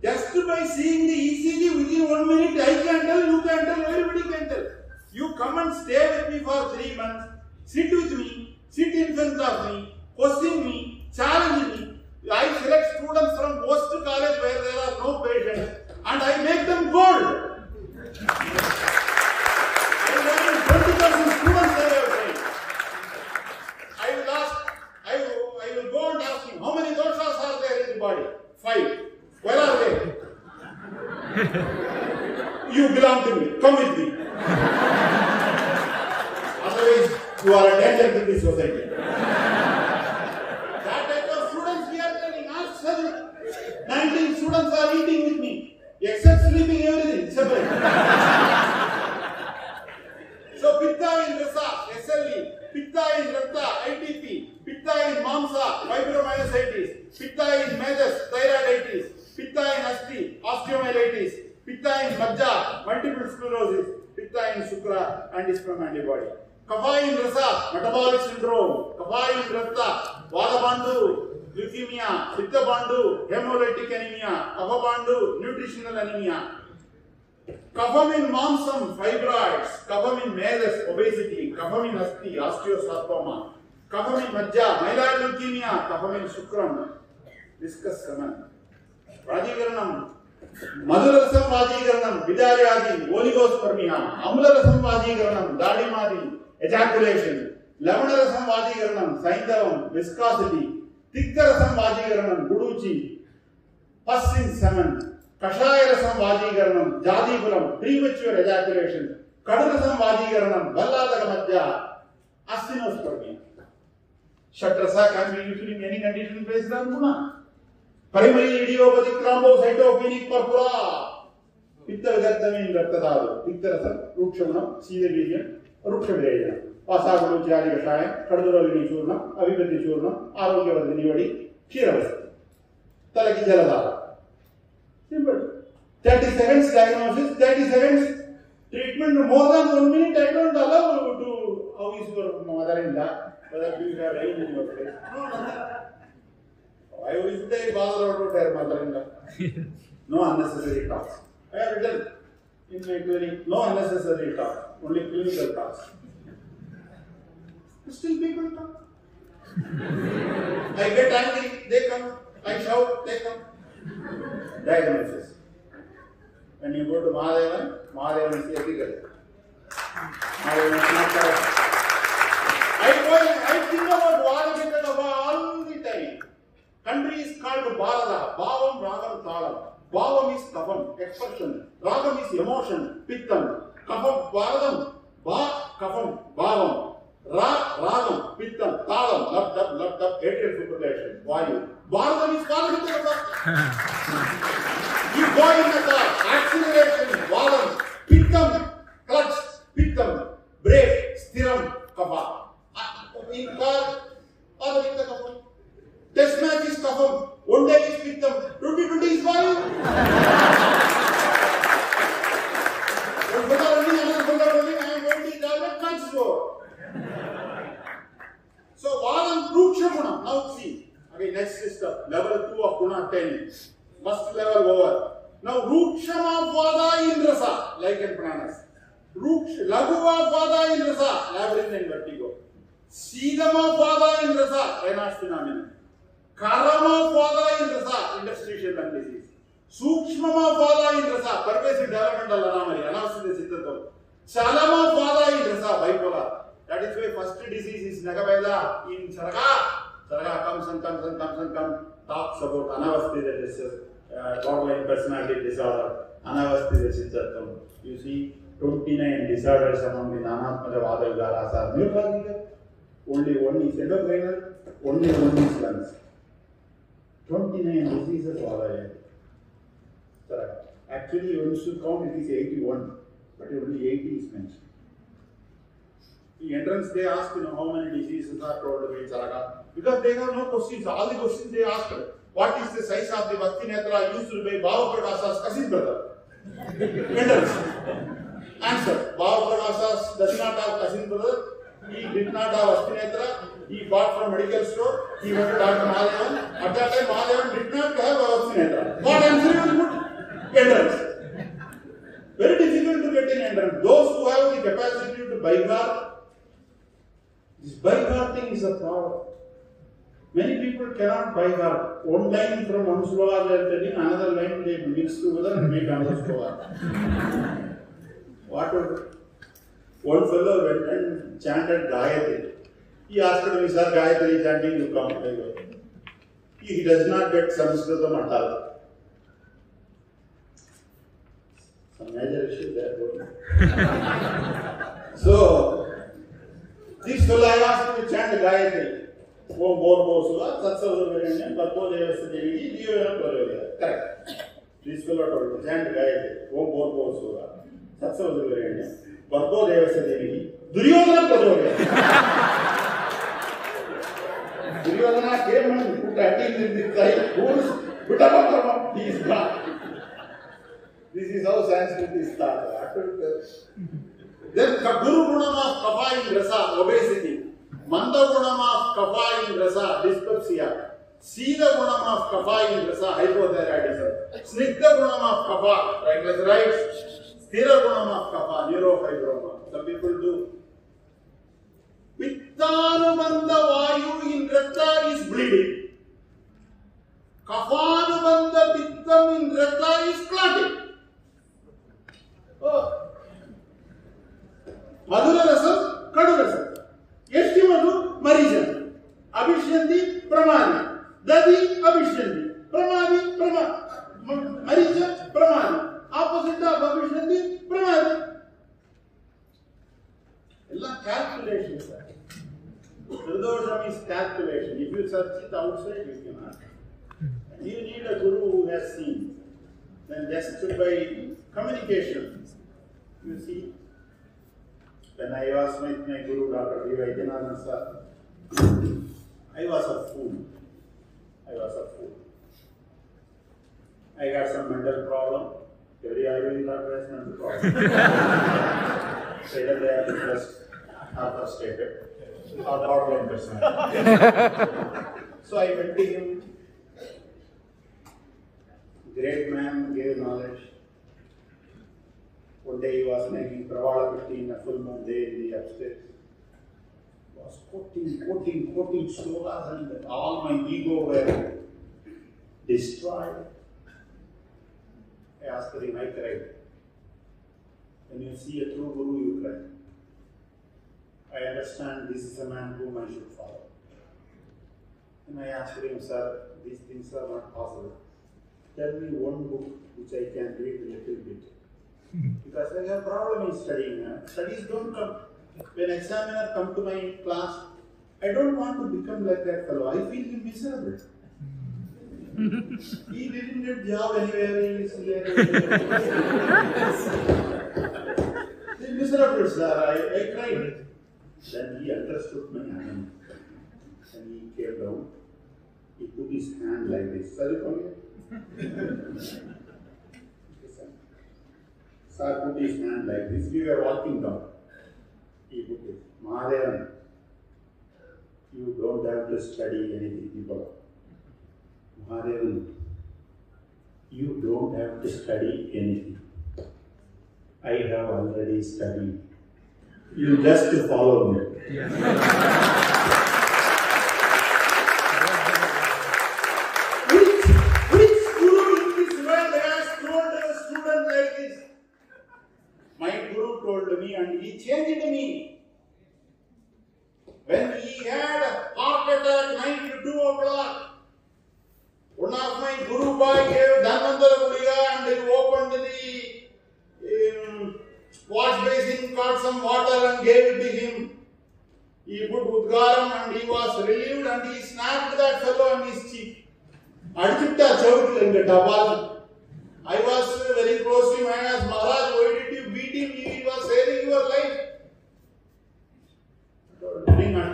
Just by seeing the ECG within one minute, I can tell, you can tell, everybody can tell. You come and stay with me for three months, sit with me, sit in front of me, question me, challenge me. I select students from post college where there are no patients and I make them gold. Discuss Raman. Rajikaranam, మధురరసం వాజీకరణం విదార్యాది ఓలిగోస్పర్మియా అమ్లరసం వాజీకరణం దాడిమాది ejaculation లవణరసం వాజీకరణం సైంధవం viscosity తిక్తరసం వాజీకరణం guduchi pus in seven కషాయ రసం వాజీకరణం జాదీపురం ప్రీమచ్యూర్ ejaculation కడురసం వాజీకరణం బల్లాదక మధ్య అస్థినోస్పర్మియా షట్రస can be used in any condition based on guna. primary idiopathic cytopenic purpura, पित्तरजत्तमेन रक्तदाब पित्तरसं रूक्षवनं सीधवीर्यं रूक्षविरेयण वासागुरुच्यादि कषाय कडुरविनी चूर्ण अभिवृद्धि चूर्ण आरोग्यवर्धिनी वडि क्षीरवस्ति तलकी जलदार simple 30 seconds diagnosis 30 seconds treatment more than 1 minute i don't allow to how is your mother in law whether you have rain in your place no Why would they bother about their mother-in-law? No unnecessary talks. I have written in my query, no unnecessary talk, only clinical talks. Still people talk. I get angry, they come. I shout, they come. Diagnosis. When you go to Mahadevan, Mahadevan is ethical. Mahadevan is not correct. I go and I think about Vadamitaka all the time. Country is called Bharata. Bhavam, Ragam, Talam. Bhavam is Kapam, expression. Ragam is emotion, Pittam. Kapam, Bharadam. Ba, Kapam, Bhavam. Ra, Ragam, Pittam, Talam, Lap, Lap, Lap, Lap, atrial fibrillation, Vayu. Bharadam is parasympathetic. You go in the car, acceleration, Valam, Pittam, clutch, Pittam, brake, Stiram, Kapha. In car, Parasympathetic Kapha. Test match is Kapham, one day is Pittam, 2020 is Vayu. One brother running, another brother running, I am going to drive can't score. So Valam Ruksha Guna. Now see. Okay, next step. Level 2 of Guna 10. First level over. Now Rukshama Vada in like in Pranas. Ruksh, Laghuva Vada in labyrinth and vertigo. Sidama Vada in Rasa, Raynaud's phenomenon. ಕರಮೋಪಾದ ಇಂದ್ರಸ ಇಂಡಸ್ಟ್ರಿಷಿಯಲ್ ಅಂತ ಸೂಕ್ಷ್ಮಮೋಪಾದ ಇಂದ್ರಸ ಪರ್ವೇಸಿ development ಅಲ್ಲ ನಾಮಲ್ಲಿ ಅನಾವಶ್ಯಕ ಸಿಗ್ತದವು ಚಲಮೋಪಾದ ಇಂದ್ರಸ bipolar that is why first disease is ನಗಬೈಲ in ಸರಗ ಸರಗ comes and comes and comes and come talks about ಅನಾವಸ್ಥಿತ borderline personality disorder ಅನಾವಸ್ಥಿತ ಸಿದ್ಧತ್ವಂ you see twenty nine disorders among the ನಾನಾತ್ಮಕ ವಾದವಿಗಾರ ಸಾರ್ ನೀವು only one is endocrinal only one is lungs 29 diseases are there. Correct. Actually, you should count, it is 81, but only 80 is mentioned. The entrance they ask, you know, how many diseases are be in Saraka. Because they have no questions. All the questions they ask, what is the size of the Bhakti Netra used by Bhava Prakasa's cousin brother? Entrance. Answer. Bhava Prakasas does not have cousin brother. He did not have Bhakti He bought from medical store. He went to Dr. Mahadevan. At that time, Mahadevan did not have Bhakti What answer you will put? Entrance. Very difficult to get in entrance. Those who have the capacity to buy car, this buy bypass thing is a problem. Many people cannot buy her. One line from one sloga they are telling, another line they mix together and make another sloga. what would One fellow went and chanted Gayatri. He asked me, Sir, Gayatri chanting, you come. He does not get Sanskritam at all. Some major issue there. so, this fellow I asked to chant Gayatri. ಓಂ ಬೋರ್ ಬೋಸುಲ ಸತ್ಸವರ್ಗಣ್ಯ ತತ್ವ ದೇವಸ್ಥ ದೇವಿಗೆ ಜೀವನ ಬರೋದಿಲ್ಲ correct please fill out chant Gayatri ಓಂ ಬೋರ್ ಬೋಸುಲ ಸತ್ಸವರ್ಗಣ್ಯ Satsava Viranya, Bharpo Devasa Devi, Duryodhana came and put a in the side. Who is Vitabhakarma? He is gone. This is how Sanskrit is started. Then the Guru Gunam of Kapha in Rasa, obesity. Manda Gunam of Kapha in Rasa, dyspepsia. Sida Gunam of Kapha in Rasa, hypothyroidism. Snigdha Gunam of Kapha, triglycerides. Sthira Gunam of Kapha, neurofibroma. Some people do. Pittanubandha Vayu in Rakta is bleeding. Kaphanubandha Pittam in Rakta is clotting. Oh. ಮಧುರ ರಸ ಕಡು ರಸ ಎಷ್ಟು ಮಧು ಮರಿಜನ ಅಭಿಷ್ಯಂತಿ ಪ್ರಮಾದಿ ದದಿ ಅಭಿಷ್ಯಂತಿ it outside, you cannot. You need a guru who has seen. Then just by communication, you see, when I was with my guru, Dr. V. Sir, I was a fool. I was a fool. I got some mental problem. Every Ayurvedic doctor has mental problem. Either they are depressed or frustrated or borderline personality. so I went to him. Great man, gave knowledge. One day he was making Pravala 15, a full moon day in the upstairs. Was quoting, quoting, quoting slogas, and all my ego were destroyed. I asked him, I cried. When you see a true guru, you cry. I understand this is a man whom I should follow. And I asked him, sir, these things are not possible. Tell me one book which I can read a little bit. Hmm. Because I have problem in studying. huh? Studies don't come. When examiner come to my class, I don't want to become like that fellow. I feel miserable. Hmm. he didn't get job anywhere. He is He's miserable, sir. I, I cried. Then he understood my agony. And he came down. He put his hand like this. Sir, you here. Sir put his hand like this. We were walking down. He put it. Mahadevan, you don't have to study anything, people. Mahadevan, you don't have to study anything. I have already studied. You just follow me. Which, which guru in this world has told a student like this? My guru told me and he changed me. When he had a heart attack night to 2 o'clock, one of my guru boy gave Dhanvantara Guliga and he opened the um, wash basin, got some water and gave it to him. He put Udgaram and he was relieved and he snapped that fellow on his cheek. அடிச்சுட்டா செவுத்துல இந்த டபால் I was very close to him. I asked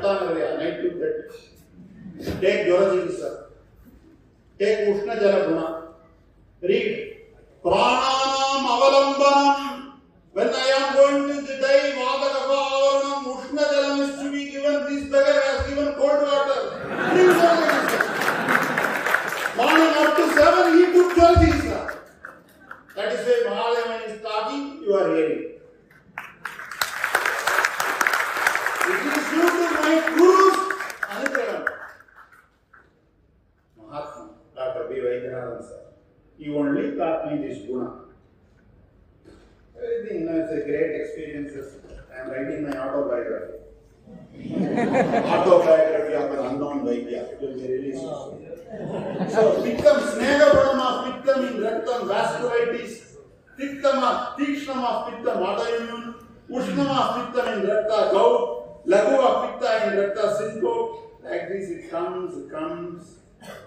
थकान लग गया night to bed take ज्वर चिकित्सा take उष्ण जल गुण रीड प्राणानाम अवलंबनम when i am going to die vada kava avaranam ushna jalam is to be given this beggar has given cold water three services morning up to 7 he took 12 writing my autobiography. autobiography of an unknown Vaidya. It will be released. So, Pittam, Snehaguram of Pittam in Raktam, vasculitis, Pittam of Tikshnam of Pittam, autoimmune, Ushnam of Pittam in Rakta, gout, Lagu of Pitta in Rakta, syncope. Like this, it comes, it comes.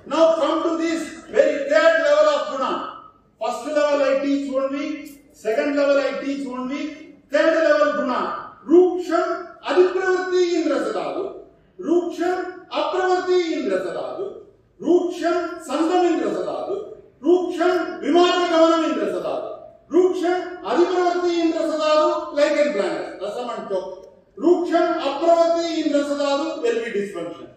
Now come to this very third level of Guna. First level I teach one week, second level I teach one week, third level Guna. Ruksham Adipravati in Rasadadu, Ruksham Apravati in Rasadadu, Ruksham Sangam in Rasadadu, Ruksham Vimaragamanam in Rasadadu, Ruksham Adipravati in Rasadadu, like in planet, Rasam and Chok. Ruksham Apravati in Rasadadu, LV dysfunction.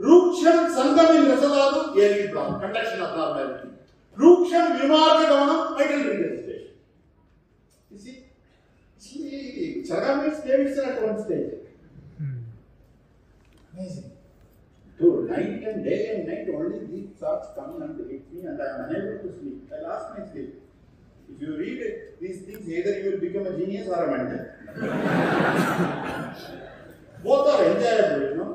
Ruksham Sangam in Rasadadu, LV problem, conduction abnormality. Ruksham Vimaragamanam, idle regurgitation. You see? See, Chaga meets Davidson at one stage. Amazing. To night and day and night only these thoughts come and hit me and I am unable to sleep. I lost my sleep. If you read it, these things, either you will become a genius or a mental. Both are enjoyable, you know.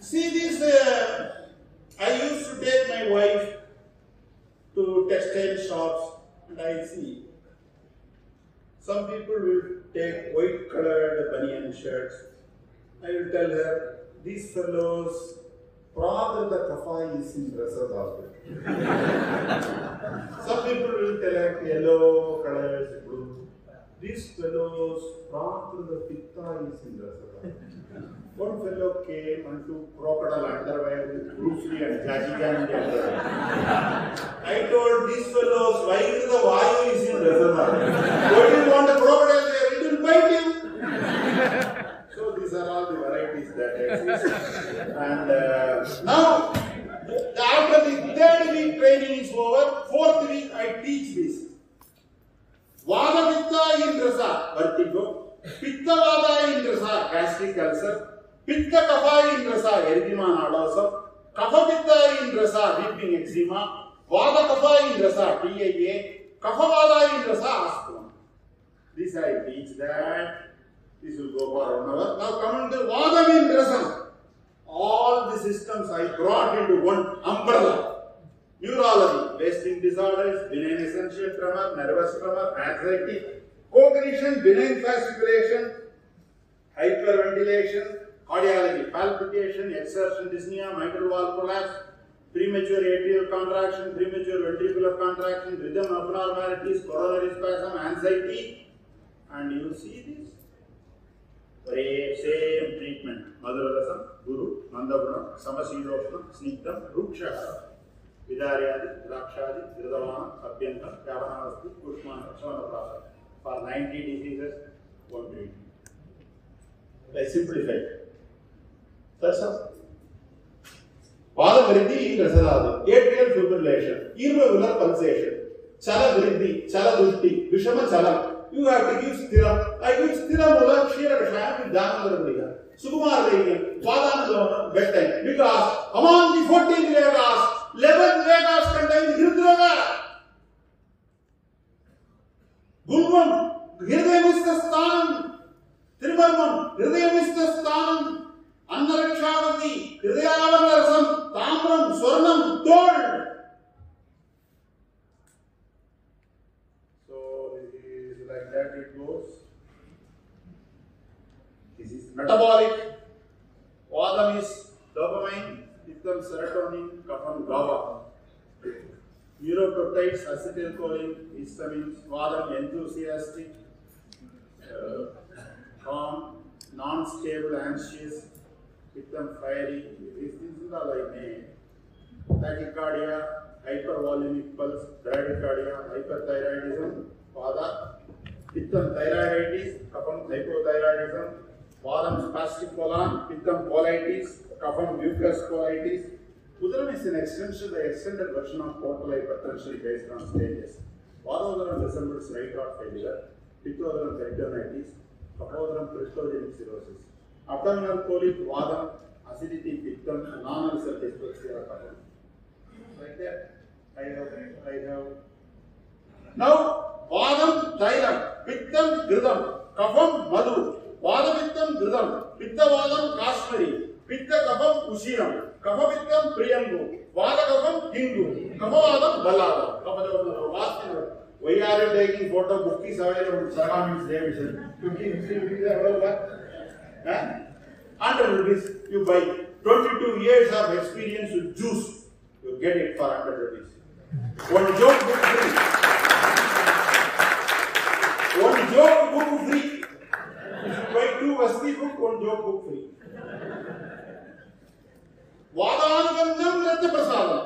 See this, uh, I used to take my wife to textile shops and I see some people will take white colored banian shirts. I will tell her, these fellows, Pradrita Kafa is in Rasadhaga. Some people will tell her yellow colors, blue. These fellows, Pradrita Pitta is in Rasadhaga. One fellow came and took crocodile underwear with Bruce Lee and Jackie Chan the. I told these fellows, why is the Vayu is in Rasadhaga? Why do you want a crocodile there? It will bite you. So these are all the varieties that exist. And uh, now, after the third week training is over, fourth week I teach this. Ulcer. Pitta Kapha in Rasa, erythema nodosa. Kapha Pitta in Rasa, weeping eczema. Vada Kapha in Rasa, TIA. Kapha Vada in Rasa, asthma. This I teach that. This will go for one hour. Now coming to Vadam in Rasam. All the systems I brought into one umbrella. Neurology, wasting disorders, benign essential tremor, nervous tremor, anxiety, cognition, benign fasciculation, hyperventilation, cardiology, palpitation, exertion dyspnea, mitral valve collapse, premature atrial contraction, premature ventricular contraction, rhythm abnormalities, coronary spasm, anxiety, and you see this same treatment. Madhurasam, Guru, Mandavunam, Samasirotnam, Snigdam, Rukshaharam. వృక్షహారం విదార్యాది ద్రాక్షాది ధృతవానం అభ్యంతం యావనావస్తి కుష్మాన క్షవనప్రాస for ninety diseases one treatment I simplified. That's all. వాదవృద్ధి రసనాదు atrial fibrillation irregular pulsation చల వృద్ధి చల దృష్టి విషమ Chalam you have to give స్థిరం I give స్థిరం మూల క్షీర కషాయం విధానములుగా సుకుమార దేవి వాదానంలో bedtime because among the 14 Vegas 11 megas contain Hridroga. Gulmam, Hridayam is the sthanam. Trivarmam, Hridayam is the sthanam. अन्नरक्षावती हृदयावरण रसम ताम्रम स्वर्णम gold like that it goes this is metabolic vaadam is dopamine pitta serotonin, kaphan GABA. Neuropeptides, acetylcholine, histamines, vadam enthusiastic, uh, calm, non-stable, anxious, become fiery. These things are like name. Tachycardia, hypervolumic pulse, bradycardia, hyperthyroidism, vada, pittam thyroiditis, kapam hypothyroidism, vadam spastic colon, pittam colitis, kapam mucus colitis. Udaram is an extension, the extended version of portal hypertension based on stages. Vadodaram resembles right heart failure, Pittodharam peritonitis, Kapodharam peritogenic cirrhosis. Abdominal colic, Vadam, acidity, Pittam, non-ulcer dyspepsia, Kapam. Like that, I have, I have. Now, Vadam, Thailam, Pittam, Gridam, Kapam, Madhu, Vadapittam, Gridam, Pittavadam, Kashmiri, Pitta Kapam, Ushiram, Kapapittam, Priyangu, Vadakapam, Hindu, Kapavadam, Balada, Kapadam, Vastina. Why are you taking photo book is available? Sagam's Davidson. 50, 50 rupees available. Huh? 100 rupees you buy. 22 years of experience with juice. You get it for 100 rupees. One joke book free. One joke book free. If you buy two Vasti book, one joke book free. వాదానుబంధం రక్త ప్రసాదం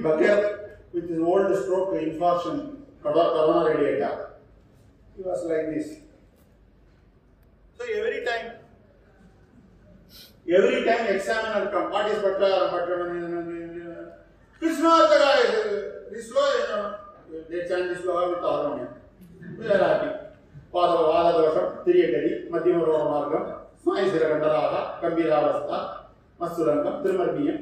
the same bucket with his old stroke infarction, corona radiator. He was like this. So every time, every time examiner come, what is Bhatla, Krishna the guy, this law, you know, they chant this law with harmony. We are happy. ಪಾದ ವಾದದೋಷಂ ತಿರಿಯಗಡಿ ಮಧ್ಯಮ ರೋಗ ಮಾರ್ಗಂ ಸ್ನಾಯುಶಿರ ಗಂಡರಾಗ ಗಂಭೀರಾವಸ್ಥಾ ಮಸ್ತುರಂಗಂ ತ್ರಿಮರ್ಮೀಯಂ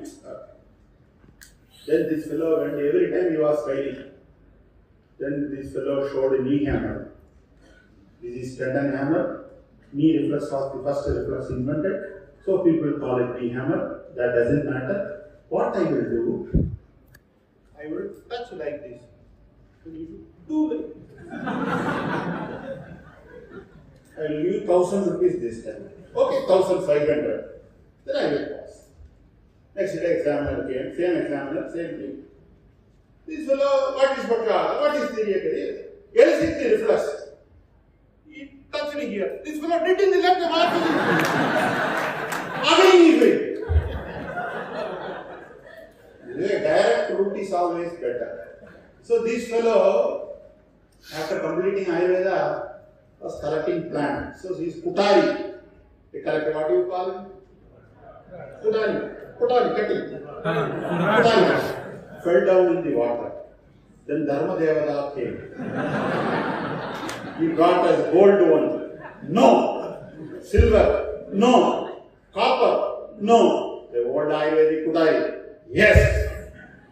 Then this fellow went every time he was fighting. Then this fellow showed a knee hammer. This is tendon hammer. Knee reflex was the first reflex invented. So people call it knee hammer. That doesn't matter. What I will do, I will touch like this. And you do like I will give thousand rupees this time. Okay, thousand five hundred. Then I will. Next examiner came, same examiner, same thing. This fellow, what is Bhakra? What is Tiriyakari? Else is the reflex. He touched me here. This fellow did in the left of our Again he. The direct route is always better. So this fellow, after completing Ayurveda, was collecting plants. So he is Kutari. He collected what do you call him? Kutari. Kutari, cutting. Kutari. Fell down in the water. Then Dharma Devata came. he got as gold one. No. Silver. No. Copper. No. The old Ayurvedic Kutari. Yes.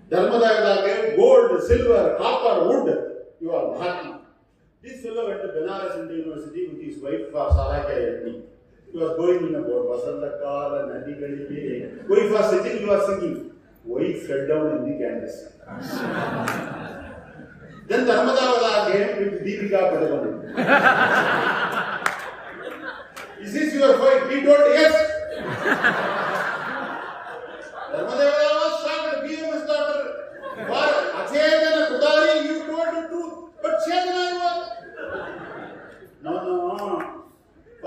Dharma Devata gave gold, silver, copper, wood. You are Bharati. This fellow went to Benares Hindu University with his wife for Saraka Yagni. He are going in a boat, wasn't the car and Nadi Galipi. Going for sitting, you are singing. Why fell down in the Ganges. then Dharmadavada came with Deepika Padavani. Is this your wife? He told yes. Dharmadavada was shocked. BMS daughter. For Achetana Kudari, you told the truth. But Chetana you are. No, no.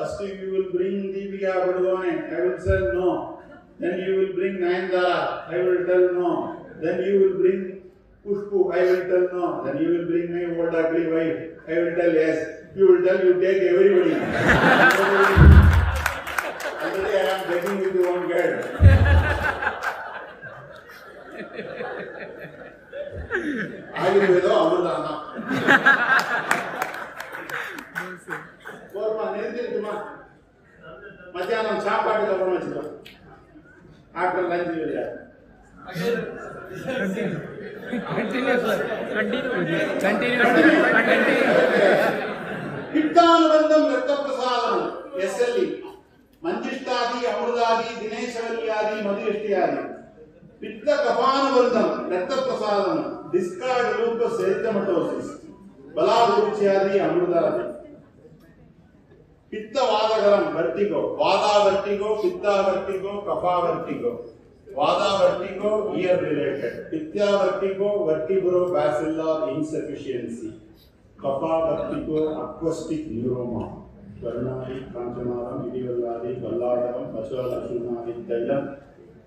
First if you will bring Deepika Padukone. I will say no. Then you will bring Nayandara. I will tell no. Then you will bring Pushpu. I will tell no. Then you will bring my old ugly wife. I will tell yes. You will tell you take everybody. Already I am begging with the one girl. I will be the ಅಮೃತಾನ ತಿನ್ನು ಮಧ್ಯಾಹ್ನ చాపాటి ತಗೊಂಡು ಹಚ್ಚಿದ್ರು auto lunch పిట్టానుబంధం అమృదాది దినేశవల్యాది మధుయష్టియాది పిత్త కపానుబంధం రక్త ప్రసాదం discard lupus బలాభిరుచ్యాది பித்த வாதகரம் வர்த்திகோ வாதா vertigo பித்தா vertigo கபா வர்த்திகோ வாதா வர்த்திகோ இயர் ரிலேட்டட். பித்யா வர்த்திகோ வர்டிபுரோ பேசில்லார் இன்சபிஷியன்சி கபா வர்த்திகோ அக்வஸ்டிக் நியூரோமா. கருணாதி காஞ்சனாரம் இடிவல்லாதி பல்லாடகம் பசுவல் அசுனாதி தைலம்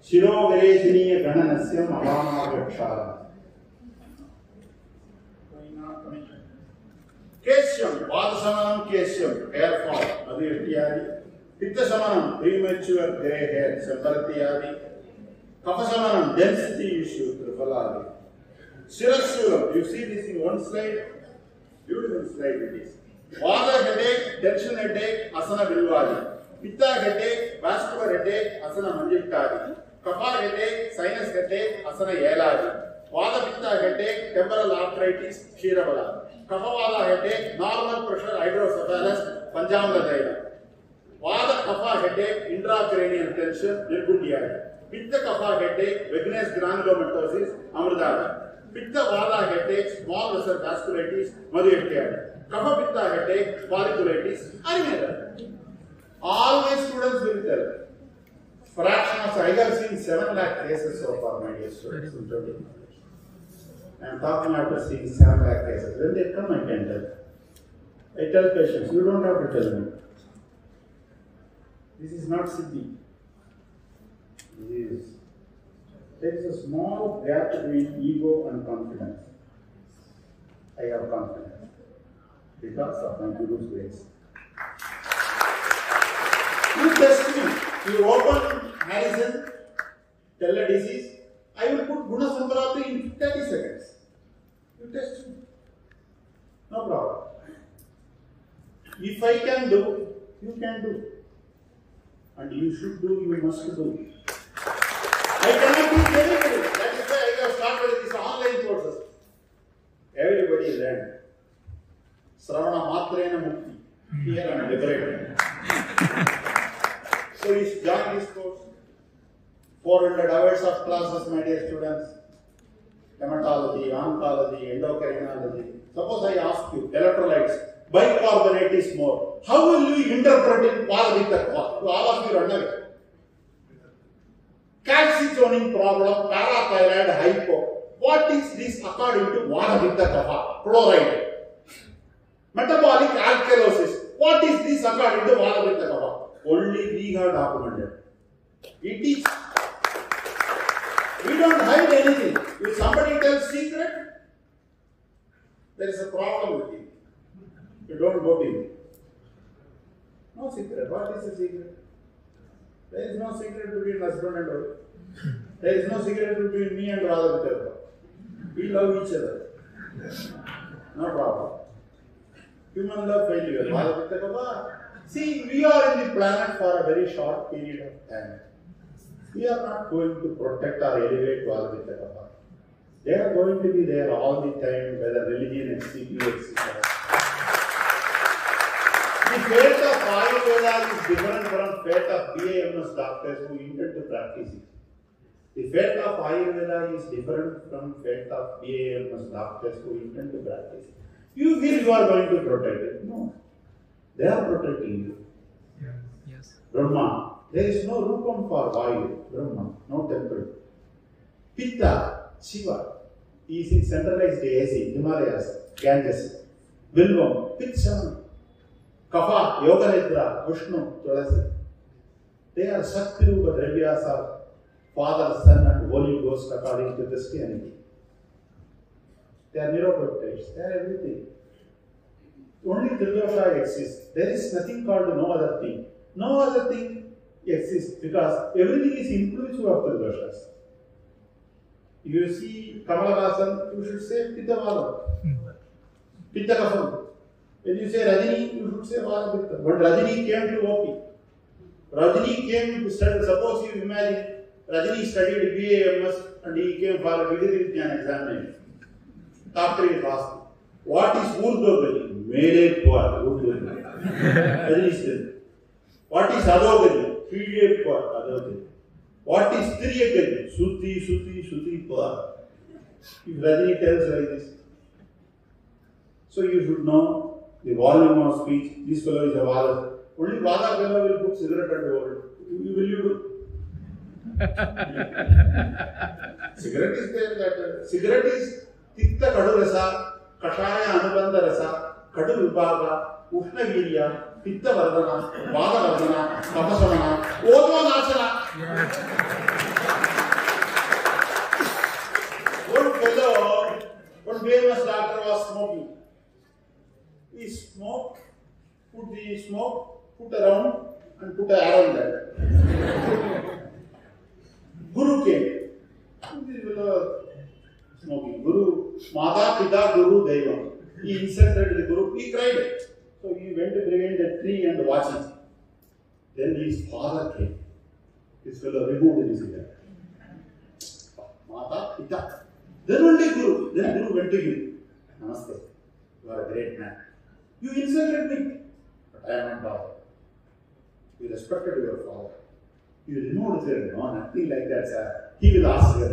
சிரோகரேசினிய கணனசியம் அவானாகக்ஷாரம். కేశ్యం పాద సమానం కేశ్యం హెయిర్ ఫాల్ అది ఎట్టియాది పిత్త సమానం ప్రీ మెచ్యూర్ గ్రే హెయిర్ సెపరతియాది కఫ సమానం డెన్సిటీ ఇష్యూ త్రిఫలాది. శిరస్సూలం you see this in one slide beautiful slide it is వాద హెడేక్ టెన్షన్ హెడేక్ అసన బిల్వాలి పిత్త హెడేక్ వాస్కులర్ హెడేక్ అసన మంజిట్టాది హెడేక్ సైనస్ హెడేక్ అసన ఏలాది. ಏಲಾರಿ పిత్త హెడేక్ టెంపరల్ ఆర్థరైటిస్ క్షీరబలాది. ಕಫವಾದ headache normal pressure hydrocephalus Punjab में रहेगा वाद कफा हेडेक इंट्राक्रेनियल टेंशन निर्गुंडिया है पित्त कफा हेडेक वेगनेस ग्रैनुलोमेटोसिस अमृता है पित्त वादा हेडेक स्मॉल वेसल वास्कुलाइटिस मधुमेह है कफ पित्त हेडेक फॉलिकुलाइटिस अरिमेल always students will tell. Fraction of i have seen 7 lakh cases so far, my dear students. In total I am talking after seeing 7 lakh cases when they come I can tell I tell patients you don't have to tell me This is not Siddhi. This is, there is a small gap between ego and confidence. I have confidence because of my Guru's grace. You test me. You open Harrison, tell a disease, I will put Guna Samprati in 30 seconds. No problem. If I can do, you can do. And you should do, you must do. I cannot teach anybody. That is why I have started these online courses. Everybody learn. Sravana Matrena Mukti. Here I am liberated. so you join this course. 400 hours of classes, my dear students. Hematology, oncology, endocrinology. Suppose I ask you, electrolytes, bicarbonate is more. How will you interpret? To all of you run away. Calcitonin problem, parathyroid, hypo. What is this according to Vadavitta Kapha? Chloride. Metabolic alkalosis. What is this according to Vadavitta Kapha? Only we have documented. It is. We don't hide anything. If somebody tells secret, there is a problem with you. You don't go to him. No secret. What is a secret? There is no secret between husband and wife. There is no secret between me and Radha We love each other. No problem. Human love failure. See, we are in the planet for a very short period of time. We are not going to protect or elevate Radha They are going to be there all the time, whether religion, XCP, etc. The fate of Ayurveda is different from fate of BAMS doctors who intend to practice it. The fate of Ayurveda is different from fate of BAMS doctors who intend to practice it. You feel you are going to protect it. No. They are protecting you. Yes. Brahma. There is no Rupam for Vayu. Brahma. No temple. Pitta. Shiva. Is in centralized AC, Himalayas, Ganges. Bilvam. Pitcha. Kapha, Yoganidra, Vishnu, Tulasi. They are Shaktirupa Dravyas of Father, Son, and Holy Ghost according to Christianity. They are neuropeptides, they are everything. Only Tridosha exists. There is nothing called no other thing. No other thing exists because everything is inclusive of Tridoshas. If you see Kamalavasan, you should say Pittavalam. Hmm. Pittakafam. When you say Rajini, you should say Varapitta. But Rajini came to OP. Rajini came to study, suppose you imagine, Rajini studied BAMS and he came for a Vidya Vijnan examination. Doctor is asked, what is Urdhvagani? Mele Kwar, Urdhvagani. Rajini said, what is Adogani? Kwar, Adogani. What is Triyagani? Suti, Suti, Suti Kwar. If Rajini tells like this, so you should know the volume of speech. This fellow is a Vada. Only Vada fellow will put cigarette and hold. Will you do? cigarette is there that cigarette is Titta Kadu Rasa, Kashaya Anubandha Rasa, Kadu Vibhaga, Ushna Virya, Vada Vardhana, Tapasana, Odo Nachana. One fellow, one famous doctor was smoking. He smoked, put the smoke, put around, and put an arrow in that. Guru came. This fellow smoking. Guru, Mata Pita Guru Deva. He insulted the Guru. He cried. So he went behind the tree and watched it. Then his father came. This fellow removed his hair. Mata Pita. Then only Guru. Then Guru went to him. Namaste. You are a great man. You insulted me. But I am not bothered. You respected your father. You removed his hair. No, nothing like that, sir. He will ask you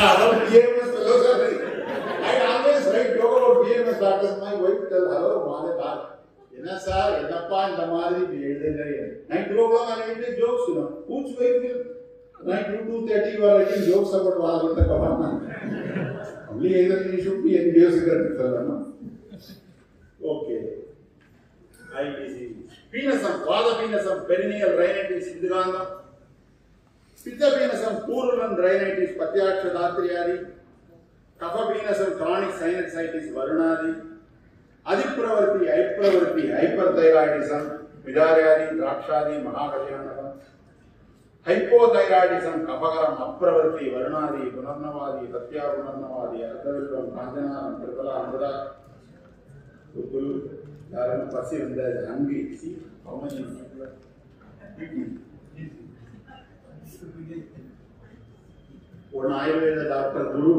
BMS fellows tell, hello, mother doc. என்ன sir என்னப்பா இந்த மாதிரி இப்படி எழுதுறீங்க night two o'clock I write jokes you know whose wife will night 2 2:30 you are writing jokes about Valadutta Kavarna only either you should be idiosyncratic fellow no okay eye disease. Venasum, Vada venasum, perineal rhinitis, Indugandham. Pitta venasum, purulent rhinitis, Patyaksha Datriyari. Kapha அதிப்பிரவர்த்தி ஐப்பிரவர்த்தி hyperthyroidism விதாரியாதி திராட்சாதி மகாகல்யாணகம் hypothyroidism கபகரம் அப்பிரவர்த்தி வருணாதி புனர்ணவாதி சத்யா புனர்ணவாதி அர்த்தவில்வம் காஞ்சனாரம் திருபலா அமுதா குக்குல் யாரும் பசி வந்த ஹங்கி சி ஒன்று ஆயுர்வேத டாக்டர் குரு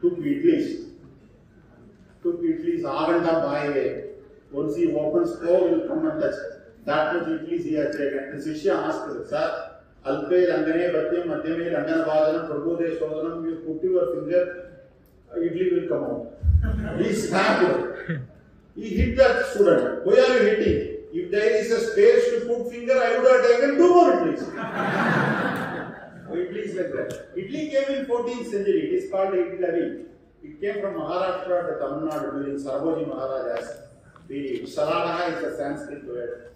தூக்கு idli Idlis, took idlis, Aganta by once he opens stove will come and touch. That much idlis he has taken. The Shishya asked, Sir, Alpe Langane Bhatyam Madhyame Langana Bhajanam Prabhude Shodhanam, you put your finger, idli will come out. He snapped. He hit that student. Why are you hitting? If there is a space to put finger, I would have taken two more. Oh, Idli is like that. Idli came in 14th century. It is called Idlavi. It came from Maharashtra to Tamil Nadu during Sarvoji Maharaja's period. Saladaha is a Sanskrit word.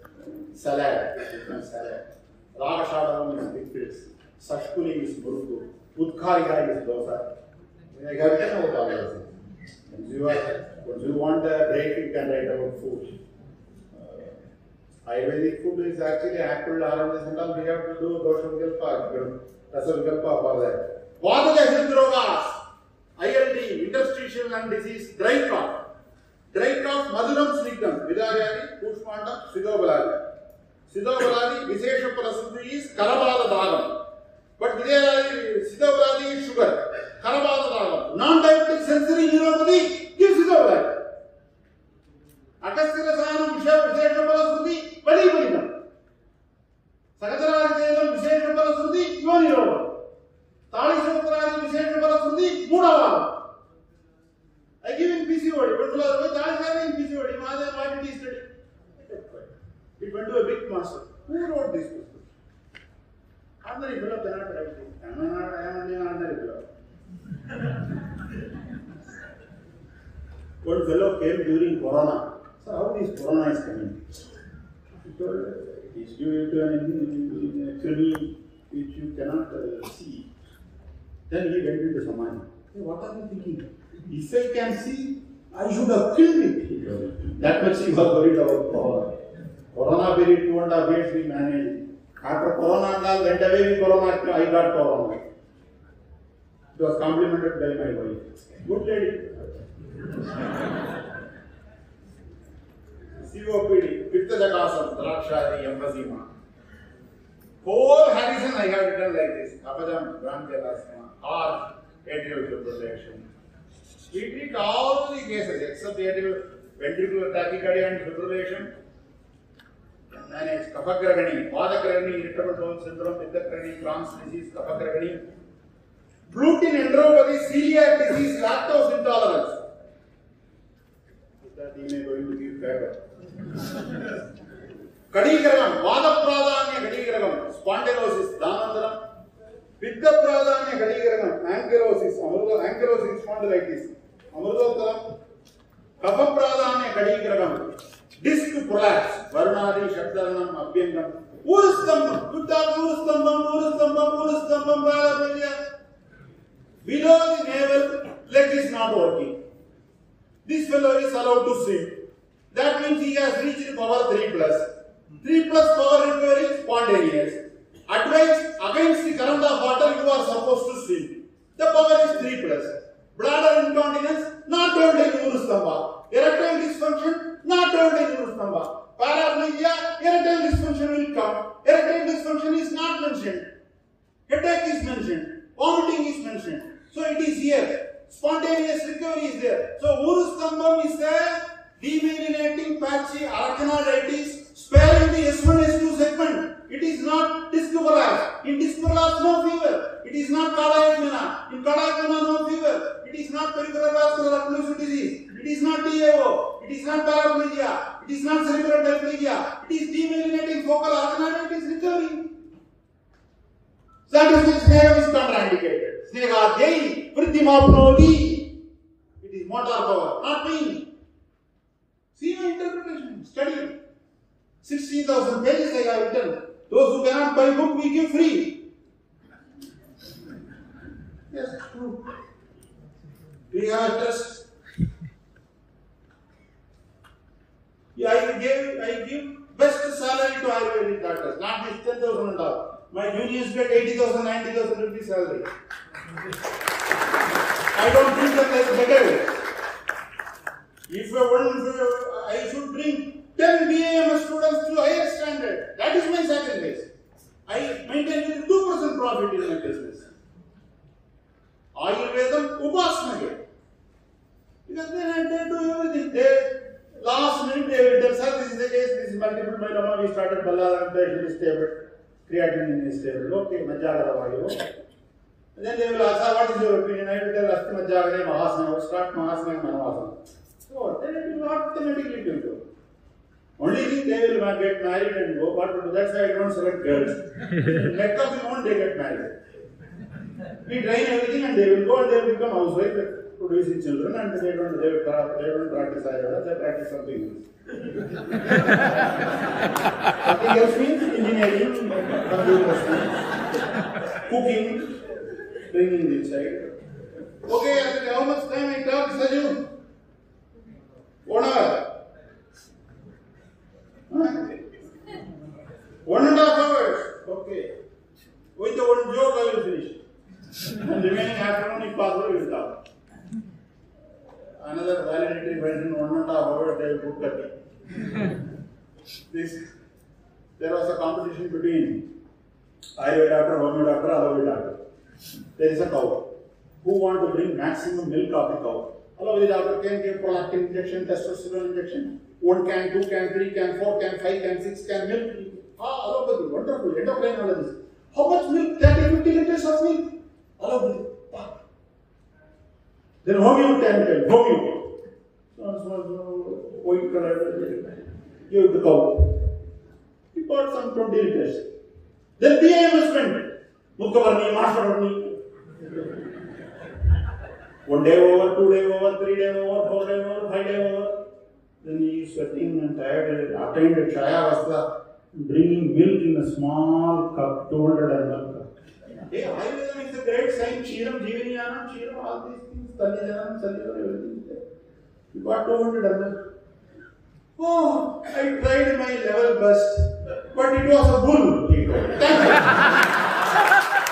Salad. Salad. Ragashadavam is pickles. Sashkuli is murku. Utkarika is dosa. Have to know all those things. Once you, are, once you want a break, you can write about food. Uh, Ayurvedic food is actually apple, oranges, and all. We have to do dosha vikalpa, rasa vikalpa for that. What are the health drogas? ILD, infection and disease dry cough dry cough మధురం స్నిగ్ధం విదార్యాది కూష్మాండ సిదోబలాది సిదోబలాది విశేష ప్రసిద్ధి కరబాల భాగం but విదయాది సిదోబలాది sugar కరబాల భాగం non diabetic sensory neuropathy సిదోబలాది అగస్త్య రసాయనం విషయ విశేష ప్రసిద్ధి బలి బలిగం సహజరాజ చేయడం విశేష ప్రసిద్ధి యోని నిరోధం తాళి సూత్రాది విశేష ప్రసిద్ధి మూడవ I give in PCOD, that is having PCOD, Mother, what did he study? It went to a big master. Who wrote this book? This. I am not, I am only an ordinary fellow. One fellow came during Corona. So how this Corona is coming? He told, it is due to an enemy which you cannot uh, see. Then he went into Samadhi. Hey, what are you thinking? If I can see, I should have killed it. That much he was worried about Corona. Corona period, two and a half years we managed. After Corona and all went away, we Corona, I got Corona. It was complimented by my wife. Good lady. COPD, Pitta Jakasam, Drakshadi, Emphysema. Whole Harrison I have written like this. Apajam, Bronchial or atrial fibrillation. We treat all the cases except atrial ventricular tachycardia and fibrillation. And Manage Kaphakragani, Padakragani, irritable bowel syndrome, Pittakragani, Crohn's disease, Kaphakragani. Gluten enteropathy, celiac disease, lactose intolerance. With that, he may going to give better. Kadikaram, Vadaprada, Kadikaram, spondylosis, Dhanandaram. దానంతరం పిత్త ప్రాధాన్య కడీగ్రహం యాంకిలోసిస్ అమృత యాంకిలోసిస్ spondylitis అమృతోత్తరం కఫ ప్రాధాన్య కడీగ్రహం disc prolapse వరుణాది షడ్దరణం అభ్యంగం ఊరు స్తంభం చుట్టా ఊరు స్తంభం ఊరు స్తంభం ఊరు స్తంభం ప్రారంభ Below the navel, leg is not working. This fellow is allowed to swim. That means he has reached power 3 plus. 3 plus power recovery spontaneous. Advice against the current of water, you are supposed to swim. The power is 3 plus. Bladder incontinence, not told in Urustamba. Erectile dysfunction, not told in Urustamba. Paraplegia, erectile dysfunction will come. Erectile dysfunction is not mentioned. Headache is mentioned. Vomiting is mentioned. So it is here. Spontaneous recovery is there. So Urustambam is there. Demyelinating patchy arachnoiditis sparing the S1 S2 segment. It is not disc. In disc no fever. It is not cardiac In cardiac no fever. It is not peripheral vascular occlusive disease. It is not DAO. It is not paraplegia. It is not cerebral diplegia. It is demyelinating focal arachnoiditis recovery. That is which Sneham is contraindicated. Snehadyai Vriddhimapnoti. It is motor power, not pain. See my interpretation, study. 60,000 pages I have written. Those who cannot buy book, we give free. Yes, true. We have a trust. Yeah, I give, I give best salary to Ayurvedic doctors, not this 10,000 and all. My juniors get 80,000, 90,000 rupees salary. I don't think that that's better. If I want, I should bring 10 BAM students to higher standard. That is my sacrifice. I maintain with 2% profit in my business. Ayurvedam Upasana Because then they do everything. They, last minute they will tell, sir, this is the case, this is multiple myeloma, we started Ballar, patient is stable, creatinine is stable. Okay, Majjagara Vayu. And then they will ask, sir, what is your opinion? I will tell Asti Majjagara Mahasana, start Mahasana Manavasana. So then it will automatically do. Only thing they will get married and go, but that's why I don't select girls. Let of the moment they get married. We train everything and they will go and they will become housewife like producing children and they don't they, will, they don't practice Ayurveda, they practice something else. something else means engineering, computer science, cooking, bringing inside. Okay, after how much time I talk, Saju? One hour. One and a half hours. Okay. With the one joke I will finish. And remaining afternoon if possible we will talk. Another validatory question, one and a half hours they will put at This, there was a competition between Ayurveda doctor, Homeopathy doctor, Allopathy doctor. There is a cow. Who want to bring maximum milk of the cow? Allopathy doctor can give prolactin injection, testosterone injection. One can, two can, three can, four can, five can, six can milk. Ah, allopathy, wonderful, endocrinologist. How much milk? 30, 50 liters of milk. Allopathy. Wow. Then homeo can tell, homeo. So, so, so, white color, give the cow. He bought some 20 liters. Then BAM was spent. Muktavarni, Mastervarni. One day over, two day over, three day over, four day over, five day over. Then he is sweating and tired, attained a Chaya Vasta, bringing milk in a small cup, 200 ml cup. Hey, Ayurveda is a great science, Kshiram, Jiviniyanam, Kshiram, all these things, Tanyajanam, Sanjivanam, everything is there. You got 200 ml. Oh, I tried my level best, but it was a bull. Thank you.